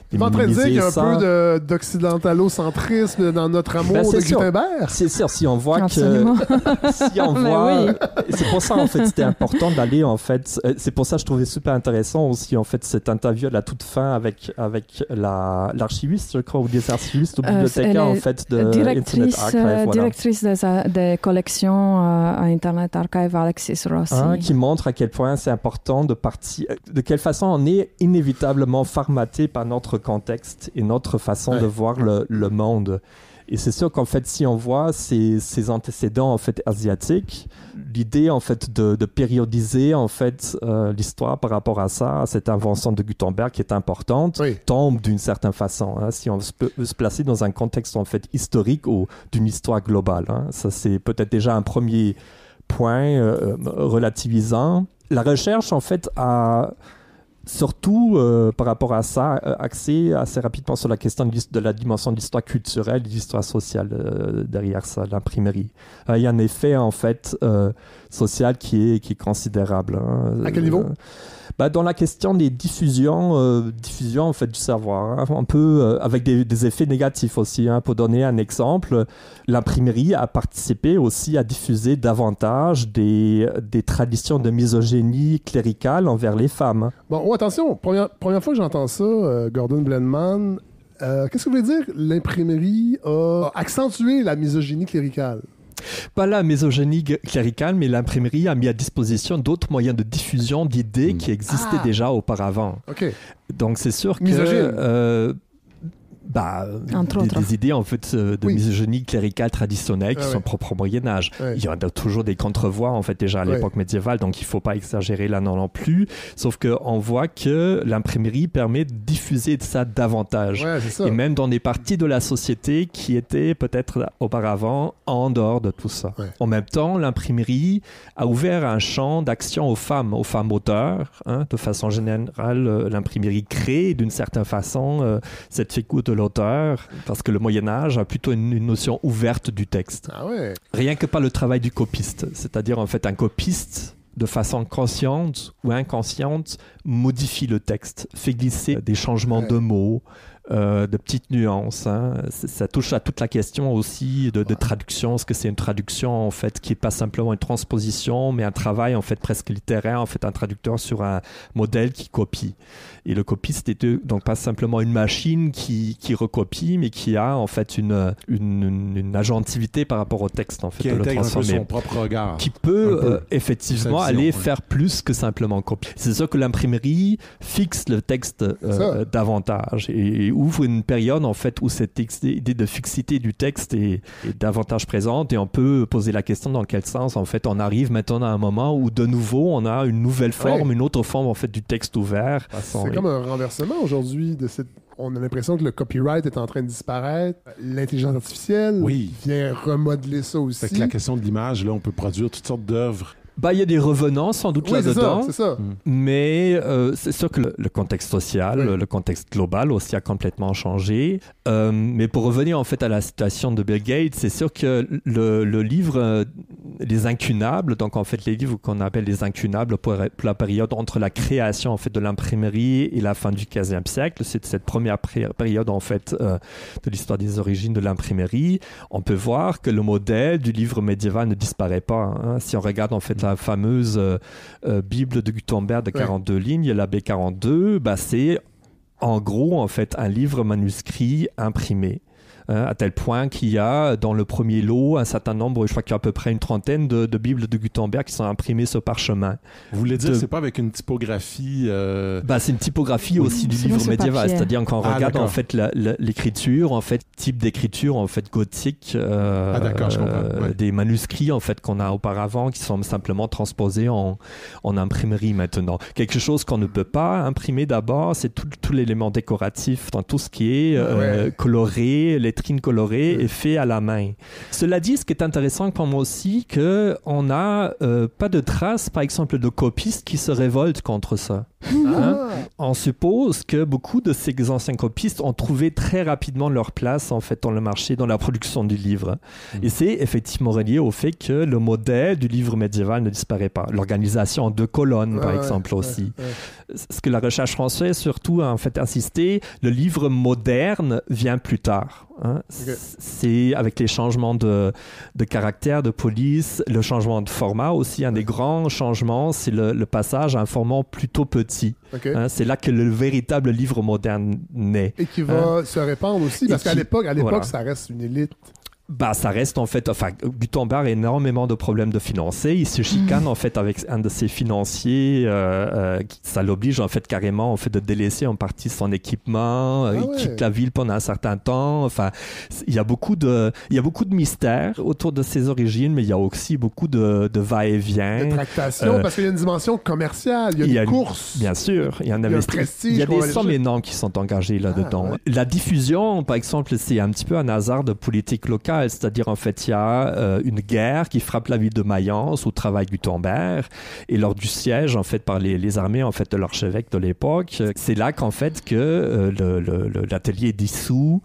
tu es en train de dire qu'il y a un peu d'occidentalocentrisme dans notre amour ben, de Gutenberg? C'est sûr, si on voit que... si on ben voit... C'est pour ça, en fait, c'était important d'aller, en fait... Euh, c'est pour ça que je trouvais super intéressant aussi, en fait, cette interview à la toute fin avec, avec l'archiviste, je crois, ou des archivistes ou euh, bibliothécaires, en fait, de directrice, Internet Archive. Directrice des, des, collections euh, à Internet Archive, Alexis Rossi. Ah, qui montre à quel point c'est important de partir... De quelle façon on est inévitablement formaté par notre contexte et notre façon de voir le, le monde. Et c'est sûr qu'en fait, si on voit ces, ces, antécédents en fait asiatiques, l'idée en fait de, de périodiser en fait euh, l'histoire par rapport à ça, à cette invention de Gutenberg qui est importante, tombe d'une certaine façon. Hein, si on veut se placer dans un contexte en fait historique ou d'une histoire globale, hein. ça c'est peut-être déjà un premier point euh, relativisant. La recherche en fait a surtout euh, par rapport à ça, euh, axé assez rapidement sur la question de, la dimension de l'histoire culturelle et de l'histoire sociale euh, derrière ça, l'imprimerie. il y a un effet en fait social qui est, qui est considérable. Hein. À quel niveau? Bah, dans la question des diffusions, euh, diffusion en fait du savoir, hein, un peu euh, avec des, effets négatifs aussi. Hein. Pour donner un exemple, l'imprimerie a participé aussi à diffuser davantage des, des traditions de misogynie cléricale envers les femmes. Bon, oh, attention, première, première fois que j'entends ça, euh, Gordon Blenman, qu'est-ce que vous voulez dire? L'imprimerie a accentué la misogynie cléricale? Pas la misogynie cléricale, mais l'imprimerie a mis à disposition d'autres moyens de diffusion d'idées hmm. qui existaient ah. déjà auparavant. Donc c'est sûr que euh, bah, des, idées en fait euh, de misogynie cléricale traditionnelle qui sont propres au Moyen Âge. Il y a toujours des contrevoix en fait déjà à l'époque médiévale, donc il faut pas exagérer là non, non plus. Sauf que on voit que l'imprimerie permet de diffuser de ça davantage, et même dans des parties de la société qui étaient peut-être auparavant en dehors de tout ça. En même temps, l'imprimerie a ouvert un champ d'action aux femmes, aux femmes auteurs. Hein. de façon générale, euh, l'imprimerie crée d'une certaine façon euh, cette figure de l'auteur, parce que le Moyen Âge a plutôt une, notion ouverte du texte. Ah Rien que par le travail du copiste, c'est-à-dire en fait un copiste de façon consciente ou inconsciente modifie le texte, fait glisser des changements de mots, euh, de petites nuances. Hein. Ça touche à toute la question aussi de, traduction. Est-ce que c'est une traduction en fait qui est pas simplement une transposition, mais un travail en fait presque littéraire, en fait un traducteur sur un modèle qui copie. Et le copiste est donc pas simplement une machine qui, qui recopie, mais qui a en fait une, une, une agentivité par rapport au texte en fait, qui de le transformer, son propre regard, qui peut euh, effectivement aller faire plus que simplement copier. C'est sûr que l'imprimerie fixe le texte euh, davantage et ouvre une période en fait où cette idée de fixité du texte est, davantage présente et on peut poser la question dans quel sens en fait on arrive maintenant à un moment où de nouveau on a une nouvelle forme, une autre forme en fait du texte ouvert. Ah, c'est comme un renversement aujourd'hui de cette on a l'impression que le copyright est en train de disparaître. L'intelligence artificielle vient remodeler ça aussi. Fait la question de l'image, là, on peut produire toutes sortes d'œuvres bah, il y a des revenants sans doute là-dedans. Ça, Mais euh, c'est sûr que le, contexte social, le contexte global aussi a complètement changé. Euh, mais pour revenir en fait à la situation de Bill Gates, c'est sûr que le, le, livre euh, Les Incunables, donc en fait les livres qu'on appelle les Incunables pour, la période entre la création en fait de l'imprimerie et la fin du 15e siècle, c'est cette première période en fait de l'histoire des origines de l'imprimerie. On peut voir que le modèle du livre médiéval ne disparaît pas. Hein. Si on regarde en fait la fameuse euh, euh, Bible de Gutenberg de 42 lignes, la B42, bah, c'est en gros en fait un livre manuscrit imprimé. Hein, à tel point qu'il y a dans le premier lot un certain nombre, je crois qu'il y a à peu près une trentaine de, Bibles de Gutenberg qui sont imprimées sur parchemin. Vous voulez dire, c'est pas avec une typographie euh, bah, C'est une typographie aussi du livre médiéval, c'est-à-dire qu'on ah, regarde en fait l'écriture, en fait type d'écriture en fait gothique, euh, ah, euh, des manuscrits en fait qu'on a auparavant qui sont simplement transposés en, en imprimerie maintenant. Quelque chose qu'on ne peut pas imprimer d'abord, c'est tout, tout l'élément décoratif, dans tout ce qui est coloré, les colorée est fait à la main. Cela dit, ce qui est intéressant pour moi aussi, qu'on n'a euh, pas de traces, par exemple, de copistes qui se révoltent contre ça. Hein? On suppose que beaucoup de ces anciens copistes ont trouvé très rapidement leur place en fait dans le marché, dans la production du livre. Et c'est effectivement relié au fait que le modèle du livre médiéval ne disparaît pas. L'organisation en deux colonnes, par exemple, aussi. Ce que la recherche française surtout a en fait insisté, le livre moderne vient plus tard. Hein. C'est avec les changements de, de, caractère, de police, le changement de format aussi. Un des grands changements, c'est le, passage à un format plutôt petit. Hein. c'est là que le véritable livre moderne naît. Et qui va hein? se répandre aussi, parce qu'à l'époque, à l'époque, ça reste une élite bah, ça reste en fait, enfin, Gutenberg a énormément de problèmes de financier. Il se chicane en fait avec un de ses financiers. Euh, euh, ça l'oblige en fait carrément en fait de délaisser en partie son équipement. Euh, ah il quitte la ville pendant un certain temps. Enfin, il y a beaucoup de, il y a beaucoup de mystères autour de ses origines, mais il y a aussi beaucoup de, de va-et-vient. De tractation, parce qu'il y a une dimension commerciale. Il y a une course. bien sûr, il y a un investissement. Il y a des sommes énormes qui sont engagées là-dedans. Ah, la diffusion, par exemple, c'est un petit peu un hasard de politique locale c'est-à-dire en fait il y a euh, une guerre qui frappe la ville de Mayence où travaille Gutenberg et lors du siège en fait par les, armées en fait de l'archevêque de l'époque, c'est là qu'en fait que euh, l'atelier est dissous,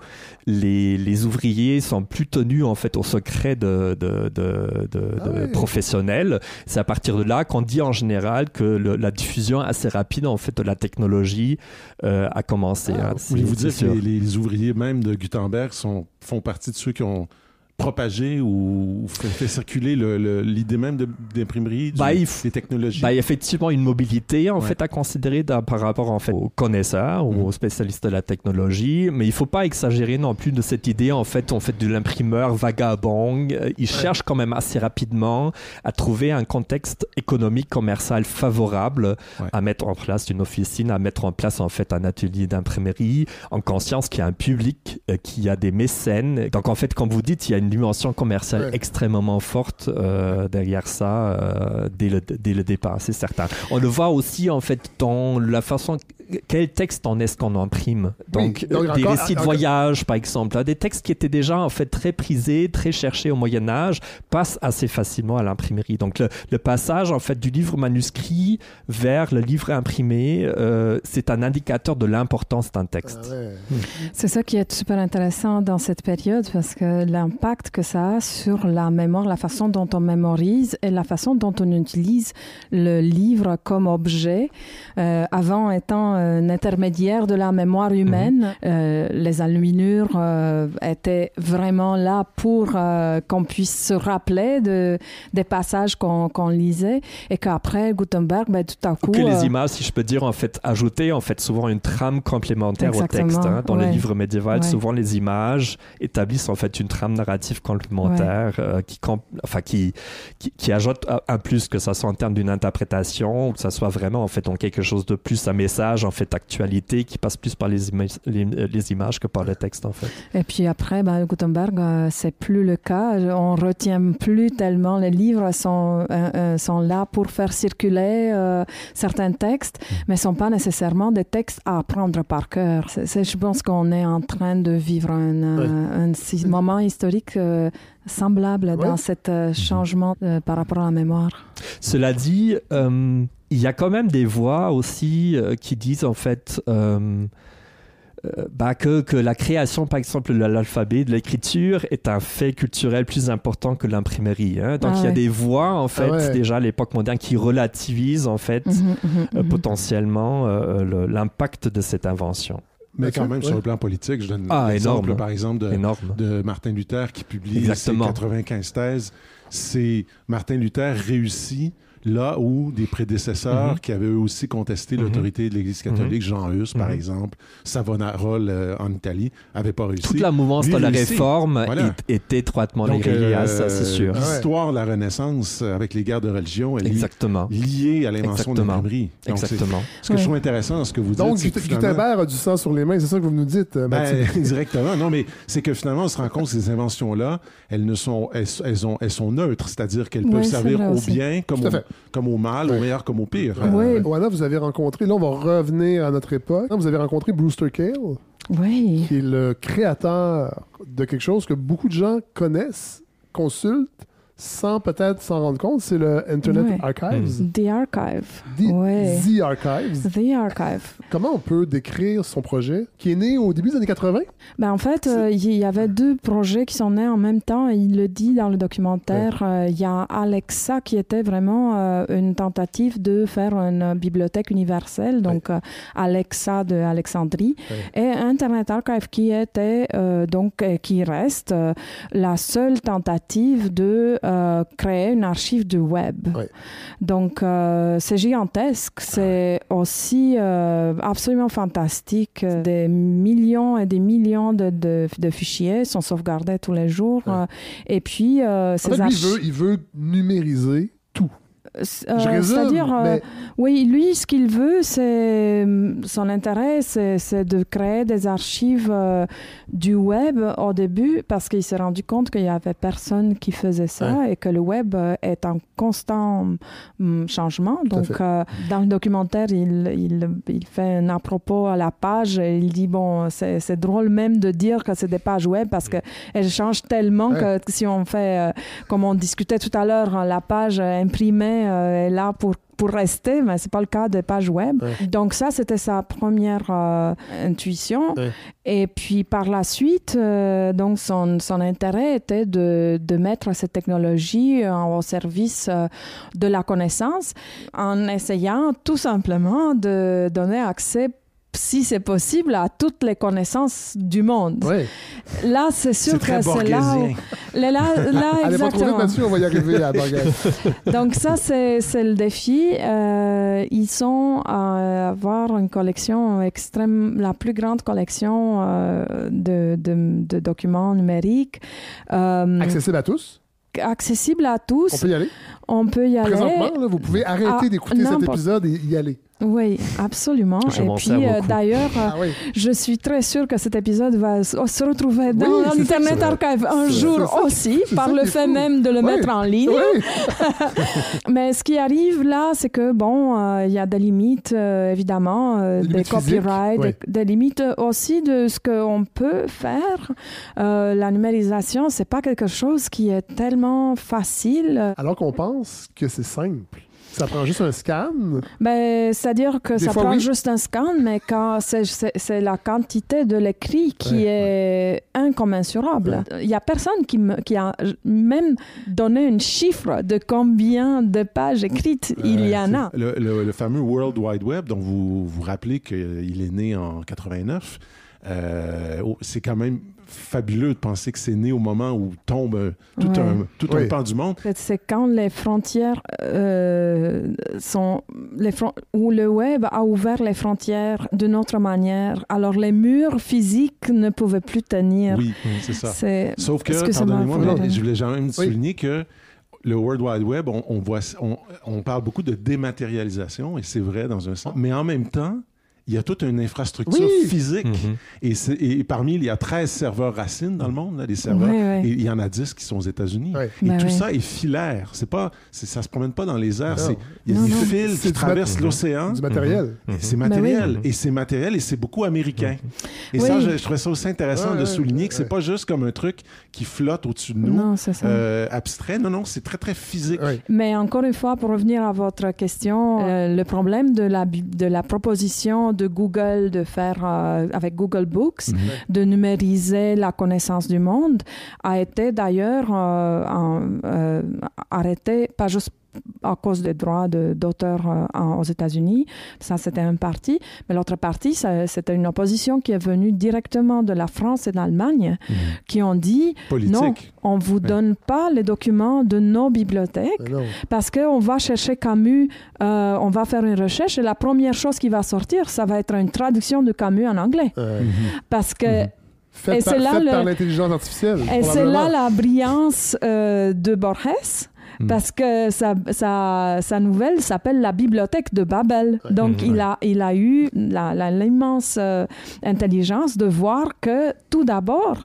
les, ouvriers sont plus tenus en fait au secret de, de, ah professionnels. C'est à partir de là qu'on dit en général que la diffusion assez rapide en fait de la technologie euh, a commencé. Ah, hein. Voulez-vous dire que les, les, ouvriers même de Gutenberg sont, font partie de ceux qui ont propager ou fait, circuler l'idée même d'imprimerie, des technologies? Bah, il y a effectivement une mobilité en fait à considérer par rapport en fait aux connaisseurs ou mm. aux spécialistes de la technologie, mais il faut pas exagérer non plus de cette idée en fait on fait de l'imprimeur vagabond. Il cherche quand même assez rapidement à trouver un contexte économique commercial favorable à mettre en place une officine, à mettre en place en fait un atelier d'imprimerie en conscience qu'il y a un public, euh, qu'il y a des mécènes. Donc en fait, comme vous dites, il y a une dimension commerciale extrêmement forte euh, derrière ça euh, dès, le, dès le départ, c'est certain. On le voit aussi en fait dans la façon quel texte en est-ce qu'on imprime? Donc, des récits de voyage par exemple des textes qui étaient déjà en fait très prisés très cherchés au Moyen Âge passent assez facilement à l'imprimerie. Donc le, passage en fait du livre manuscrit vers le livre imprimé euh, c'est un indicateur de l'importance d'un texte. Ah c'est ça qui est super intéressant dans cette période parce que l'impact que ça a sur la mémoire, la façon dont on mémorise et la façon dont on utilise le livre comme objet, euh, avant étant un intermédiaire de la mémoire humaine. Mhm. Euh, les enluminures euh, étaient vraiment là pour qu'on puisse se rappeler de, des passages qu'on lisait et qu'après Gutenberg, ben, tout à coup... Que les images, si je peux dire, en fait, ajoutaient en fait souvent une trame complémentaire au texte. Hein. Dans les livres médiévaux, souvent les images établissent en fait une trame narrative complémentaire euh, qui, enfin, qui, qui, ajoute un plus, que ça soit en termes d'une interprétation ou que ça soit vraiment en fait en quelque chose de plus, un message en fait actualité qui passe plus par les, les, images que par le texte en fait. Et puis après, ben, Gutenberg, euh, c'est plus le cas. On retient plus tellement les livres sont euh, euh, sont là pour faire circuler certains textes, mm. mais sont pas nécessairement des textes à apprendre par cœur. je pense qu'on est en train de vivre un, un moment historique semblable dans ce mhm. changement par rapport à la mémoire. Cela dit, il y a quand même des voix aussi euh, qui disent en fait euh, euh, bah, que, que, la création, par exemple, de l'alphabet, de l'écriture, est un fait culturel plus important que l'imprimerie. Hein. Donc, ah il y a des voix, en fait, ah déjà à l'époque moderne, qui relativisent, en fait, mhm, mhm. potentiellement l'impact de cette invention. Mais quand même, sur le plan politique, je donne ah, l'exemple, par exemple, de, de, Martin Luther qui publie Exactement. ses 95 thèses. C'est Martin Luther réussit là où des prédécesseurs mhm. qui avaient eux aussi contesté mhm. l'autorité de l'Église catholique, mhm. Jean Hus, par exemple, Savonarola euh, en Italie, n'avaient pas réussi. Toute la mouvance de la réforme est, étroitement liée à ça, c'est euh, sûr. L'histoire de la Renaissance euh, avec les guerres de religion, Exactement. est liée à l'invention de l'imprimerie. Exactement. Ce que je trouve intéressant dans ce que vous dites. Donc, Gutenberg a du sang sur les mains, c'est ça que vous nous dites, ben, Directement. Non, mais c'est que finalement, on se rend compte que ces inventions-là, elles ne sont, elles, ont, elles sont neutres, c'est-à-dire qu'elles peuvent servir au bien comme au, comme au mal, au meilleur comme au pire. Oui. Voilà, vous avez rencontré, là on va revenir à notre époque, vous avez rencontré Brewster Kale. Oui. Qui est le créateur de quelque chose que beaucoup de gens connaissent, consultent, sans peut-être s'en rendre compte, c'est le Internet Archives. Hmm. The Archive. The, Archives. The Archive. Comment on peut décrire son projet qui est né au début des années 80? Ben, en fait, euh, il y avait deux projets qui sont nés en même temps. Il le dit dans le documentaire. Euh, il y a Alexa qui était vraiment euh, une tentative de faire une bibliothèque universelle, donc Alexa de Alexandrie, et Internet Archive qui était donc qui reste la seule tentative de euh, créer une archive du web. Donc, euh, c'est gigantesque. C'est aussi euh, absolument fantastique. Des millions et des millions de, de, fichiers sont sauvegardés tous les jours. et puis, ces en fait, il, veut, il veut numériser tout. Euh, c'est-à-dire, euh, oui, lui, ce qu'il veut, c'est son intérêt, c'est de créer des archives euh, du web au début, parce qu'il s'est rendu compte qu'il y avait personne qui faisait ça et que le web est en constant mm, changement. Donc, dans le documentaire, il, il, il, fait un à propos à la page. Et il dit bon, c'est drôle même de dire que c'est des pages web parce qu'elles changent tellement que si on fait, comme on discutait tout à l'heure, la page imprimée euh, est là pour pour rester, mais c'est pas le cas des pages web. Donc ça, c'était sa première euh, intuition. Et puis par la suite, euh, donc son, son, intérêt était de, de, mettre cette technologie au service de la connaissance en essayant tout simplement de donner accès si c'est possible, à toutes les connaissances du monde. Là, c'est sûr que c'est là où... Là, là, Allez, exactement. Allez, on va y arriver à Donc ça, c'est le défi. Euh, ils sont à avoir une collection extrême, la plus grande collection euh, de, de, documents numériques. Euh, accessible à tous? Accessible à tous. On peut y aller? On peut y aller. Présentement, vous pouvez arrêter ah, d'écouter cet épisode et y aller. Oui, absolument. et puis euh, d'ailleurs, ah je suis très sûre que cet épisode va se retrouver dans l'Internet Archive un jour aussi, par le fait même de le mettre en ligne. Mais ce qui arrive là, c'est que bon, euh, il y a des limites euh, évidemment, des, copyrights, des, limites aussi de ce qu'on peut faire. la numérisation, c'est pas quelque chose qui est tellement facile. Alors qu'on pense que c'est simple. Ça prend juste un scan? Ben, c'est-à-dire que ça prend juste un scan, mais quand c'est la quantité de l'écrit qui est incommensurable. Il n'y a personne qui, qui, a même donné un chiffre de combien de pages écrites il y en a. Le, le, fameux World Wide Web, dont vous vous rappelez qu'il est né en 89, euh, c'est quand même fabuleux de penser que c'est né au moment où tombe tout un, tout un pan du monde. C'est quand les frontières euh, sont... Les où le web a ouvert les frontières d'une autre manière. Alors les murs physiques ne pouvaient plus tenir. Oui, c'est ça. Sauf que, pardonnez-moi, mais je voulais jamais souligner que le World Wide Web, on, voit, on, on parle beaucoup de dématérialisation, et c'est vrai dans un sens, mais en même temps, il y a toute une infrastructure physique. Mm-hmm. et, parmi, il y a 13 serveurs racines dans le monde, des serveurs. Et il y en a 10 qui sont aux États-Unis. Et ben tout ça est filaire. C'est pas, ça se promène pas dans les airs. Il y a des fils qui traversent l'océan. Du matériel. C'est ben matériel. Et c'est matériel et c'est beaucoup américain. Et ça, je, trouvais ça aussi intéressant de souligner que c'est pas juste comme un truc qui flotte au-dessus de nous, non, euh, abstrait. Non, non, c'est très, très physique. Mais encore une fois, pour revenir à votre question, euh, le problème de la, de la proposition de Google de faire euh, avec Google Books, mhm. de numériser la connaissance du monde, a été d'ailleurs arrêté, pas juste à cause des droits d'auteur euh, aux États-Unis. Ça, c'était une partie. Mais l'autre partie, c'était une opposition qui est venue directement de la France et de l'Allemagne, mhm. qui ont dit non, on ne vous donne pas les documents de nos bibliothèques parce qu'on va chercher Camus, euh, on va faire une recherche et la première chose qui va sortir, ça va être une traduction de Camus en anglais. Mhm. Parce que mhm. et par, là par l'intelligence artificielle. Et c'est là la brillance euh, de Borges Hmm. parce que sa, sa, sa nouvelle s'appelle La bibliothèque de Babel. Donc, il, a, il a eu l'immense euh, intelligence de voir que tout d'abord,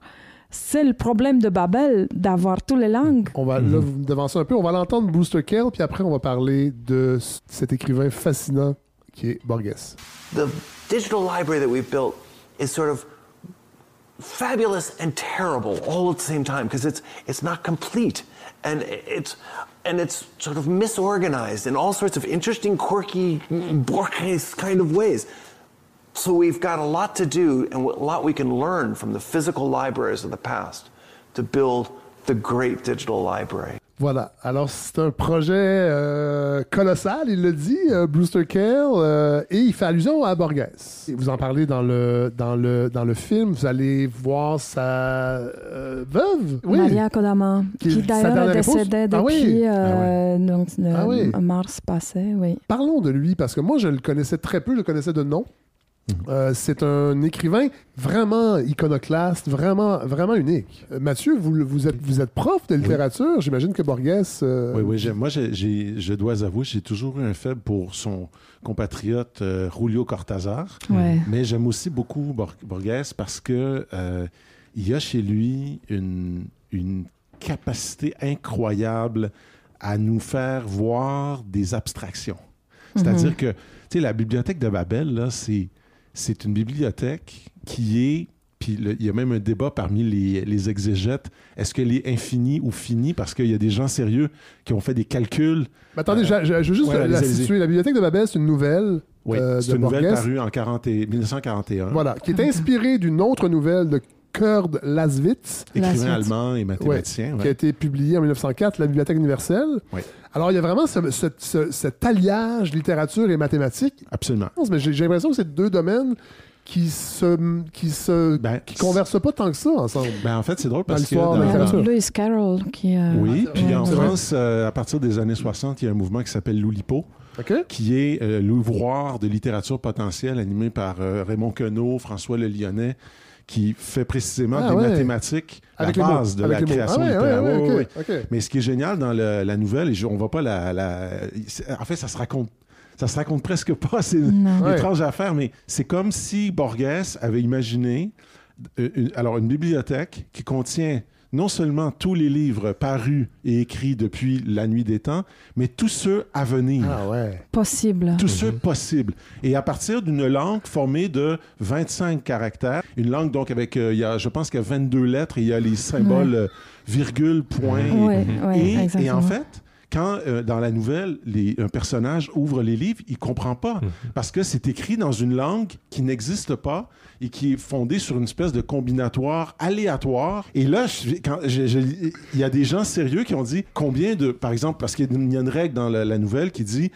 c'est le problème de Babel d'avoir toutes les langues. On va mm devancer un peu, on va l'entendre Booster Kell, puis après on va parler de cet écrivain fascinant qui est Borges. The digital library that we've built is sort of fabulous and terrible all at the same time because it's it's not complete. And it's and it's sort of misorganized in all sorts of interesting, quirky, Borges kind of ways. So we've got a lot to do and a lot we can learn from the physical libraries of the past to build the great digital library. Voilà. Alors, c'est un projet euh, colossal, il le dit, euh, Brewster Kahle, euh, et il fait allusion à Borges. Vous en parlez dans le, dans le, dans le film. Vous allez voir sa veuve, oui. Maria Kodama, qui, d'ailleurs est décédée ah depuis ah donc, ah mars passé. Oui. Parlons de lui, parce que moi, je le connaissais très peu, je le connaissais de nom. Euh, c'est un écrivain vraiment iconoclaste, vraiment, vraiment unique. Euh, Mathieu, vous, vous, êtes, vous êtes prof de littérature. J'imagine que Borges. Euh, oui, oui. Moi, je dois avouer, j'ai toujours eu un faible pour son compatriote Julio Cortázar. Mais j'aime aussi beaucoup Borges parce que il y a chez lui une, une capacité incroyable à nous faire voir des abstractions. C'est-à-dire mhm. que, tu sais, la bibliothèque de Babel, là, c'est c'est une bibliothèque qui est puis il y a même un débat parmi les, exégètes. Est-ce qu'elle est infinie ou finie? Parce qu'il y a des gens sérieux qui ont fait des calculs. Mais attendez, je, veux juste la situer. La bibliothèque de Babel, c'est une nouvelle. Oui, euh, c'est une nouvelle parue en 1941. Voilà, qui est inspirée d'une autre nouvelle de Kurt Laswitz. Écrivain allemand et mathématicien. Qui a été publié en 1904, La Bibliothèque universelle. Alors, il y a vraiment cet alliage littérature et mathématiques. Absolument. Mais j'ai l'impression que c'est deux domaines qui se qui se ben, qui conversent pas tant que ça ensemble. Ben en fait, c'est drôle parce que dans, Lewis Carroll qui euh, Oui, puis en France euh, à partir des années 60, il y a un mouvement qui s'appelle l'Oulipo. qui est euh, l'ouvroir de littérature potentielle animé par Raymond Queneau, François Le Lyonnais, qui fait précisément ah des mathématiques à la base de la création ah littéraire. Mais ce qui est génial dans la nouvelle, et on va pas la, En fait, ça se raconte ça se raconte presque pas, c'est une étrange affaire, mais c'est comme si Borges avait imaginé euh, alors une bibliothèque qui contient non seulement tous les livres parus et écrits depuis la nuit des temps, mais tous ceux à venir. Ah ouais. Possible. Tous ceux mhm. possibles. Et à partir d'une langue formée de 25 caractères, une langue donc avec, euh, il y a, je pense qu'il y a 22 lettres et il y a les symboles euh, virgule, point. et, et, en fait, quand euh, dans la nouvelle, un personnage ouvre les livres, il comprend pas mhm. parce que c'est écrit dans une langue qui n'existe pas et qui est fondée sur une espèce de combinatoire aléatoire. Et là, il y a des gens sérieux qui ont dit combien de, par exemple, parce qu'il y a une règle dans la, nouvelle qui dit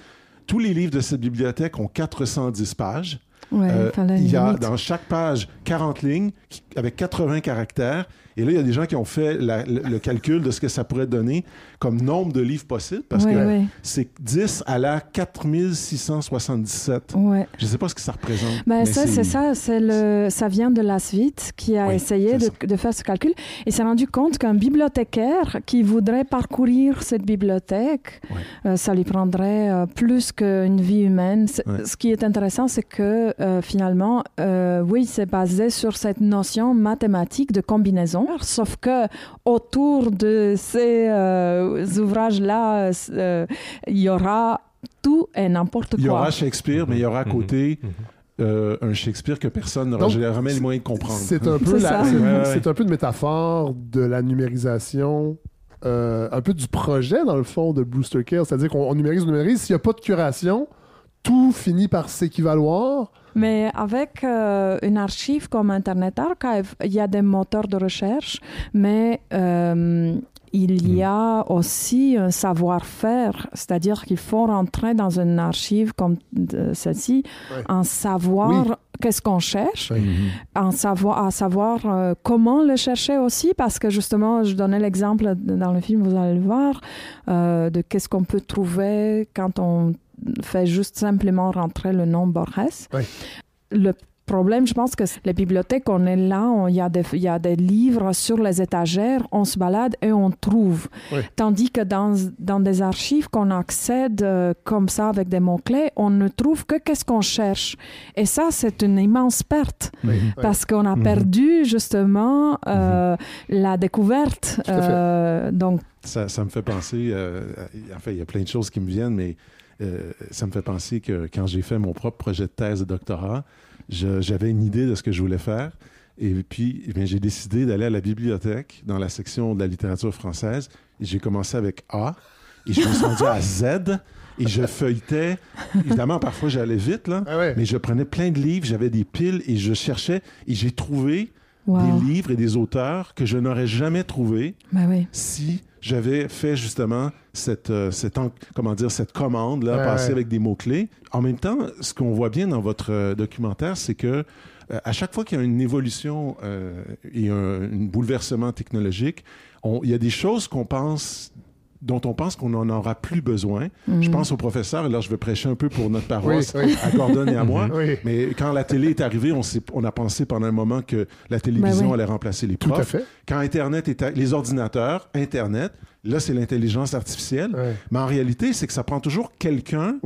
tous les livres de cette bibliothèque ont 410 pages. Euh, il y a dans chaque page 40 lignes avec 80 caractères. Et là, il y a des gens qui ont fait le, calcul de ce que ça pourrait donner comme nombre de livres possibles, parce que c'est 10 à la 4677. Ouais. Je ne sais pas ce que ça représente. Ben, ça, c'est ça. Le, ça vient de la suite qui a essayé de, de, faire ce calcul et s'est rendu compte qu'un bibliothécaire qui voudrait parcourir cette bibliothèque, euh, ça lui prendrait euh, plus qu'une vie humaine. Ce qui est intéressant, c'est que euh, finalement, oui, c'est basé sur cette notion mathématique de combinaison. Sauf que autour de ces ouvrages-là, il y aura tout et n'importe quoi. Il y aura Shakespeare, mais il y aura à mhm. côté. Mhm. un Shakespeare que personne n'aura jamais les moyens de comprendre. C'est un, peu c'est un peu une métaphore de la numérisation un peu du projet, dans le fond, de Care. C'est-à-dire qu'on numérise, on numérise. S'il n'y a pas de curation, tout finit par s'équivaloir. Mais avec euh, une archive comme Internet Archive, il y a des moteurs de recherche, mais euh, il y a aussi un savoir-faire, c'est-à-dire qu'il faut rentrer dans une archive comme celle-ci, en savoir qu'est-ce qu'on cherche, en savoir, à savoir euh, comment le chercher aussi, parce que justement, je donnais l'exemple dans le film, vous allez le voir, de qu'est-ce qu'on peut trouver quand on fait juste simplement rentrer le nom Borges. Le problème, je pense que les bibliothèques, on est là, il y, a des, y a des livres sur les étagères, on se balade et on trouve. Tandis que dans, dans des archives qu'on accède euh, comme ça avec des mots-clés, on ne trouve que qu'est-ce qu'on cherche. Et ça, c'est une immense perte parce qu'on a mhm. perdu justement euh, mhm. la découverte. Euh, donc, ça, ça, me fait penser, enfin, il y a plein de choses qui me viennent, mais euh, ça me fait penser que quand j'ai fait mon propre projet de thèse de doctorat, j'avais une idée de ce que je voulais faire. Et puis, eh j'ai décidé d'aller à la bibliothèque dans la section de la littérature française. Et j'ai commencé avec A. Et je me suis rendu à Z. Et je feuilletais. Évidemment, parfois, j'allais vite, là. Ah mais je prenais plein de livres, j'avais des piles et je cherchais. Et j'ai trouvé des livres et des auteurs que je n'aurais jamais trouvés bah si j'avais fait justement cette, euh, cette, comment dire, cette commande, là, passer avec des mots-clés. En même temps, ce qu'on voit bien dans votre euh, documentaire, c'est que euh, à chaque fois qu'il y a une évolution et un, bouleversement technologique, il y a des choses qu'on pense dont on pense qu'on n'en aura plus besoin. Je mhm. pense au professeur, et là je veux prêcher un peu pour notre paroisse, à Gordon et à moi, mais quand la télé est arrivée, on, on, a pensé pendant un moment que la télévision ben allait remplacer les profs. Tout à fait. Quand Internet était... Les ordinateurs, Internet, là c'est l'intelligence artificielle, mais en réalité c'est que ça prend toujours quelqu'un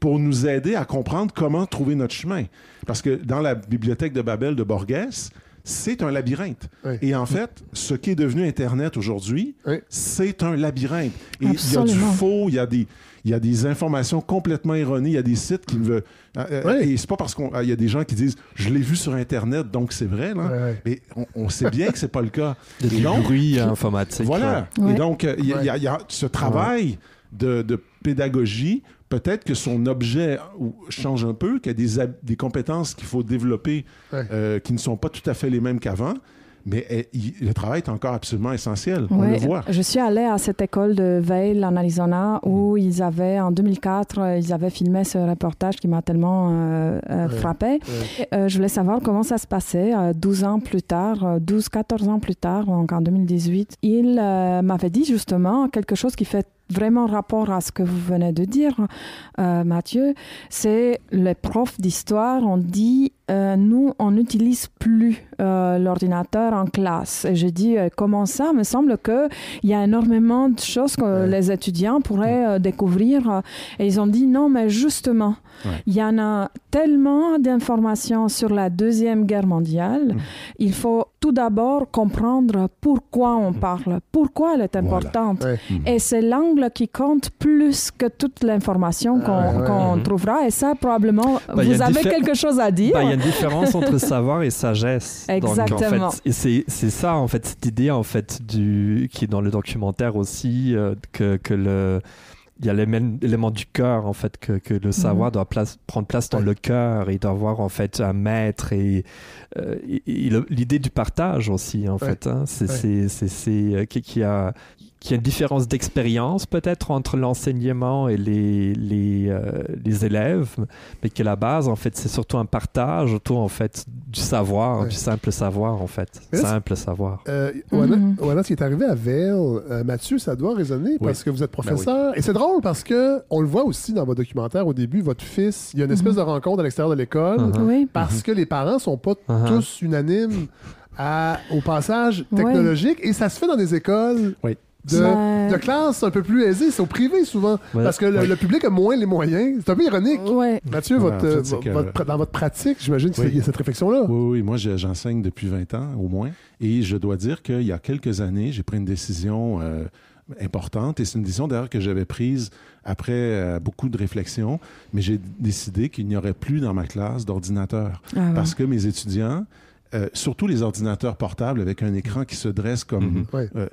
pour nous aider à comprendre comment trouver notre chemin. Parce que dans la bibliothèque de Babel de Borges, c'est un labyrinthe. Et en fait, ce qui est devenu Internet aujourd'hui, c'est un labyrinthe. Et il y a du faux, il y a des, il y a des informations complètement erronées, il y a des sites qui ne veulent. Euh, euh, et c'est pas parce qu'il ah, y a des gens qui disent je l'ai vu sur Internet, donc c'est vrai, là. mais on, sait bien que c'est pas le cas. Des bruits informatiques. Voilà. Et donc, il y, a ce travail de, de pédagogie peut-être que son objet change un peu, qu'il y a des, des compétences qu'il faut développer euh, qui ne sont pas tout à fait les mêmes qu'avant. Mais eh, le travail est encore absolument essentiel. On le voit. Je suis allée à cette école de Vail en Arizona où mm. ils avaient, en 2004, euh, ils avaient filmé ce reportage qui m'a tellement euh, frappé. je voulais savoir comment ça se passait 12 ans plus tard, 12-14 ans plus tard, donc en 2018. Il m'avait dit justement quelque chose qui fait vraiment rapport à ce que vous venez de dire, euh, Mathieu, c'est les profs d'histoire ont dit euh, nous, on n'utilise plus euh, l'ordinateur en classe. Et j'ai dit, euh, comment ça? Il me semble qu'il y a énormément de choses que les étudiants pourraient découvrir. Et ils ont dit, non, mais justement, il y en a tellement d'informations sur la Deuxième Guerre mondiale. Mm. Il faut tout d'abord comprendre pourquoi on mm. parle, pourquoi elle est importante. Mm. Et c'est l'angle qui compte plus que toute l'information qu'on trouvera. Et ça, probablement, bah, vous avez quelque chose à dire. Bah, différence entre savoir et sagesse. Exactement. en fait, et c'est ça, en fait, cette idée, en fait, du, qui est dans le documentaire aussi, euh, que, que le il y a l'élément du cœur en fait que, que le savoir mhm. doit place, prendre place dans le cœur et doit avoir en fait un maître et, euh, l'idée du partage aussi en fait hein. c'est c'est euh, qui, qui, a qu'il y a une différence d'expérience peut-être entre l'enseignement et les, les, euh, les, élèves, mais que la base, en fait, c'est surtout un partage autour, en fait, du savoir, du simple savoir, en fait. simple savoir. Euh, mm-hmm. ce qui est arrivé à Vail, euh, Mathieu, ça doit résonner parce que vous êtes ben professeur. Et c'est drôle parce que on le voit aussi dans votre documentaire au début, votre fils, il y a une espèce mm-hmm. de rencontre à l'extérieur de l'école uh-huh. parce mm-hmm. que les parents sont pas tous unanimes à, au passage technologique et ça se fait dans des écoles oui de, classe un peu plus aisée. C'est au privé souvent. Parce que le, public a moins les moyens. C'est un peu ironique. Mathieu, votre, dans votre pratique, j'imagine qu'il y a cette réflexion-là. Oui, oui. Moi, j'enseigne depuis 20 ans au moins. Et je dois dire qu'il y a quelques années, j'ai pris une décision. Euh, importante et c'est une décision d'ailleurs que j'avais prise après euh, beaucoup de réflexions, mais j'ai décidé qu'il n'y aurait plus dans ma classe d'ordinateur ah parce que mes étudiants euh, surtout les ordinateurs portables avec un écran qui se dresse comme... Mhm. Euh,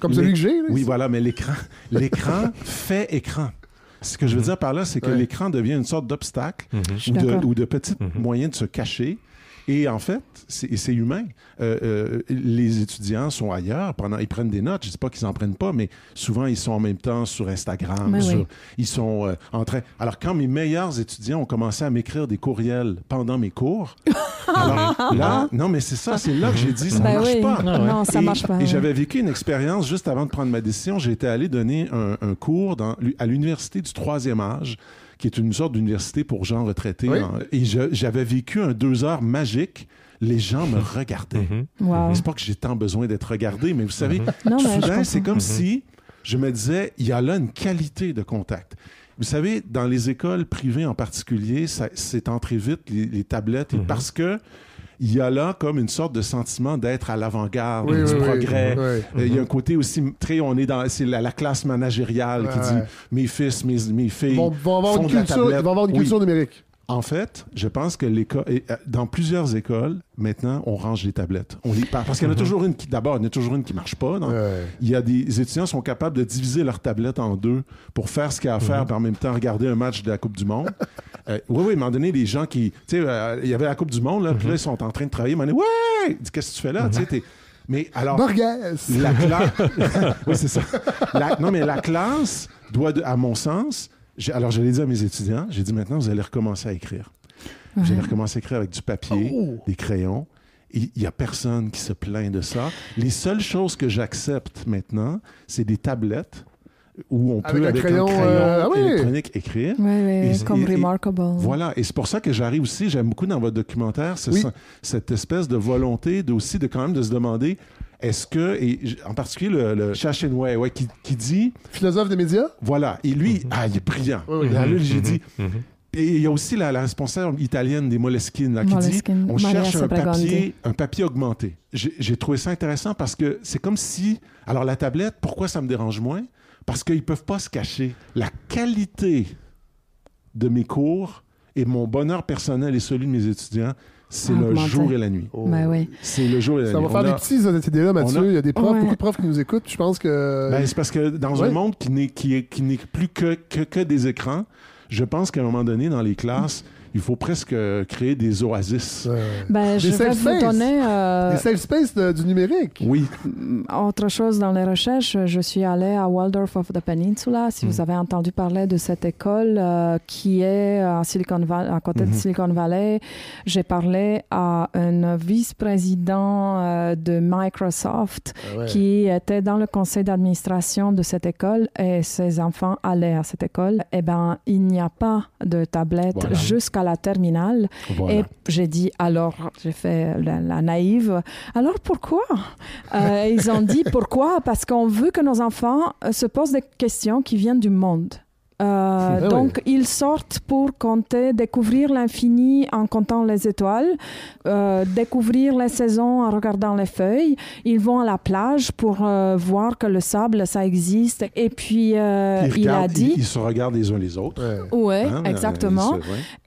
comme celui que j'ai. Oui, voilà, mais l'écran, l'écran fait écran. Ce que je veux mhm. dire par là, c'est que l'écran devient une sorte d'obstacle mhm. ou, de, petit moyen de se cacher et en fait, c'est humain. Euh, euh, les étudiants sont ailleurs pendant, ils prennent des notes. Je ne dis pas qu'ils n'en prennent pas, mais souvent ils sont en même temps sur Instagram. Ils sont euh, en train. Alors quand mes meilleurs étudiants ont commencé à m'écrire des courriels pendant mes cours, alors là, non mais c'est ça, c'est là que j'ai dit ça ne ben marche pas. Non, ça et, marche pas. Et j'avais vécu une expérience juste avant de prendre ma décision. J'étais allé donner un, un cours dans, à l'université du troisième âge qui est une sorte d'université pour gens retraités. et j'avais vécu un deux heures magique les gens me regardaient. Mm C'est pas que j'ai tant besoin d'être regardé, mais vous savez, soudain, c'est comme mhm. si je me disais, il y a là une qualité de contact. Vous savez, dans les écoles privées en particulier, c'est entré vite, les, tablettes, mhm. parce que il y a là comme une sorte de sentiment d'être à l'avant-garde du progrès. Il y a un côté aussi très, on est dans, c'est la, classe managériale qui dit mes fils, mes, mes filles vont, vont avoir une culture, vont avoir une culture numérique. En fait, je pense que l'école, euh, dans plusieurs écoles, maintenant, on range les tablettes. On les, parce qu'il y en a mhm. toujours une qui, d'abord, il y en a toujours une qui marche pas. Il y a des étudiants qui sont capables de diviser leur tablette en deux pour faire ce qu'il y a à faire, mhm. en même temps regarder un match de la Coupe du Monde. Euh, oui, oui, à un moment donné, les gens qui, tu sais, euh, il y avait la Coupe du Monde, là, puis là, ils sont en train de travailler. Ils ouais, qu'est-ce que tu fais là? Tu sais, mais alors, la classe, oui, c'est ça. non, mais la classe doit, à mon sens, alors, je l'ai dit à mes étudiants, j'ai dit maintenant, vous allez recommencer à écrire. Vous allez recommencer à écrire avec du papier, oh. des crayons. Il n'y a personne qui se plaint de ça. Les seules choses que j'accepte maintenant, c'est des tablettes où on peut, avec un crayon, euh, ah électronique, écrire. Oui, oui, comme Remarkable. voilà, et c'est pour ça que j'arrive aussi, j'aime beaucoup dans votre documentaire, cette espèce de volonté de, aussi de quand même de se demander est-ce que, et en particulier le, le ouais, qui, qui, dit. Philosophe des médias? Voilà. Et lui, mm-hmm. ah, il est brillant. Là, j'ai dit. Mm-hmm. Mm-hmm. Et il y a aussi la, responsable italienne des Moleskine là, qui dit on cherche un papier, un papier augmenté. J'ai trouvé ça intéressant parce que c'est comme si. Alors, la tablette, pourquoi ça me dérange moins? Parce qu'ils ne peuvent pas se cacher. La qualité de mes cours et mon bonheur personnel et celui de mes étudiants, c'est le jour et la nuit. Oh. Ben oui. C'est le jour et la nuit. Ça va faire des petits là Mathieu. Il y a des profs, beaucoup de profs qui nous écoutent. Je pense que. Ben, c'est parce que dans un monde qui n'est qui, qui plus que, que, que, des écrans, je pense qu'à un moment donné, dans les classes, il faut presque créer des oasis. Ben, je vais vous donner... Euh... Des safe space du numérique. Oui. Autre chose dans les recherches, je suis allée à Waldorf of the Peninsula. Si vous mm. avez entendu parler de cette école euh, qui est à, Silicon Valley, à côté de mm-hmm. Silicon Valley, j'ai parlé à un vice-président euh, de Microsoft ah qui était dans le conseil d'administration de cette école et ses enfants allaient à cette école. Eh bien, il n'y a pas de tablette jusqu'à la terminale. Et j'ai dit, alors, j'ai fait la, naïve, alors pourquoi? Euh, Ils ont dit, pourquoi? Parce qu'on veut que nos enfants se posent des questions qui viennent du monde. Euh, ah donc, ils sortent pour compter, découvrir l'infini en comptant les étoiles, euh, découvrir les saisons en regardant les feuilles. Ils vont à la plage pour euh, voir que le sable, ça existe. Et puis, il a dit... Ils, se regardent les uns les autres. Oui, hein, exactement.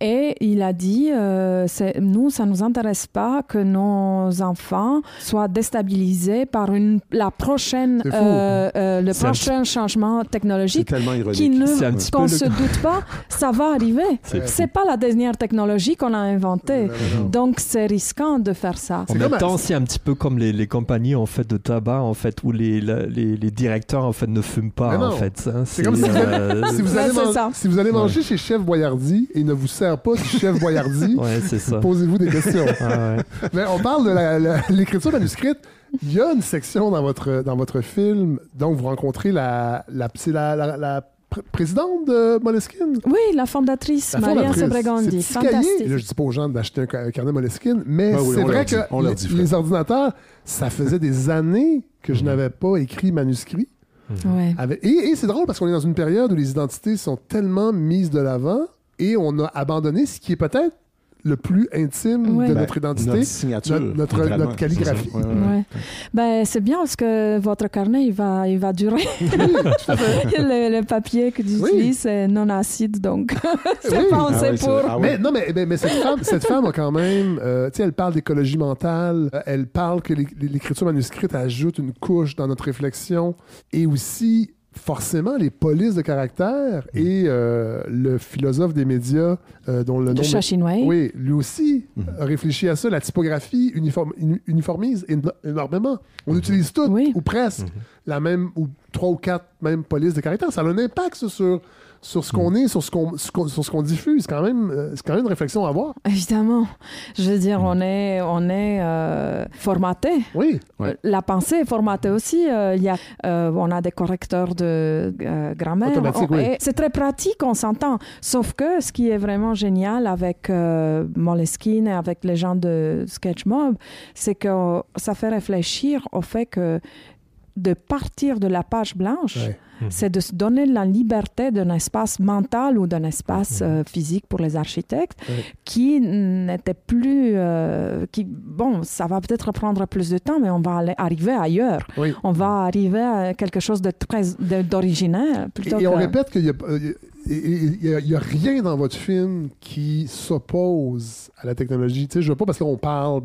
Et il a dit, nous, ça ne nous intéresse pas que nos enfants soient déstabilisés par une, la prochaine, le prochain changement technologique qui ne qu'on ne se doute pas, ça va arriver. C'est pas la dernière technologie qu'on a inventée. Donc, c'est risquant de faire ça. En même temps, c'est un petit peu comme les, les, compagnies en fait, de tabac, en fait, où les, les, les directeurs en fait, ne fument pas. En fait. Hein. C'est comme si, vous allez, vous allez, si vous allez manger chez Chef Boyardi et il ne vous sert pas du Chef Boyardi, posez-vous des questions. Mais on parle de l'écriture manuscrite. Il y a une section dans votre, dans votre film, donc vous rencontrez la, la, la, la présidente de Moleskine? Oui, la fondatrice, Maria Sebregandi. Fantastique. Là, je dis pas aux gens d'acheter un, carnet Moleskine, mais c'est vrai que les, ordinateurs, ça faisait des années que je mhm. n'avais pas écrit manuscrit. et c'est drôle parce qu'on est dans une période où les identités sont tellement mises de l'avant et on a abandonné ce qui est peut-être le plus intime de notre ben, identité, notre signature, notre, calligraphie. Ben, c'est bien parce que votre carnet, il va, il va durer. le, papier que tu utilises, c'est non acide, donc. C'est pensé ah pour... Ah mais non, mais, mais, cette, femme, cette femme a quand même... Euh, tu sais, elle parle d'écologie mentale, elle parle que l'écriture manuscrite ajoute une couche dans notre réflexion, et aussi forcément les polices de caractère mm. et euh, le philosophe des médias euh, dont le nom est... oui lui aussi mm. a réfléchi à ça la typographie uniformise énormément on mm-hmm. utilise tout ou presque mm-hmm. la même ou trois ou quatre mêmes polices de caractère ça a un impact sur sur ce qu'on mm. est, sur ce qu'on sur ce qu'on diffuse. C'est quand même euh, c'est quand même une réflexion à avoir. Évidemment, je veux dire, on est on est euh, formaté. Oui. La pensée est formatée aussi. Euh, il y a on a des correcteurs de grammaire. C'est très pratique, on s'entend. Sauf que ce qui est vraiment génial avec Moleskine et avec les gens de Sketchmob, c'est que ça fait réfléchir au fait que de partir de la page blanche. Mhm. c'est de se donner la liberté d'un espace mental ou d'un espace mhm. euh, physique pour les architectes qui n'était plus... Euh, qui, bon, ça va peut-être prendre plus de temps, mais on va aller, arriver ailleurs. On va arriver à quelque chose de très d'originaire. Et, on répète qu'il n'y a, a, rien dans votre film qui s'oppose à la technologie. Tu sais, je veux pas parce qu'on parle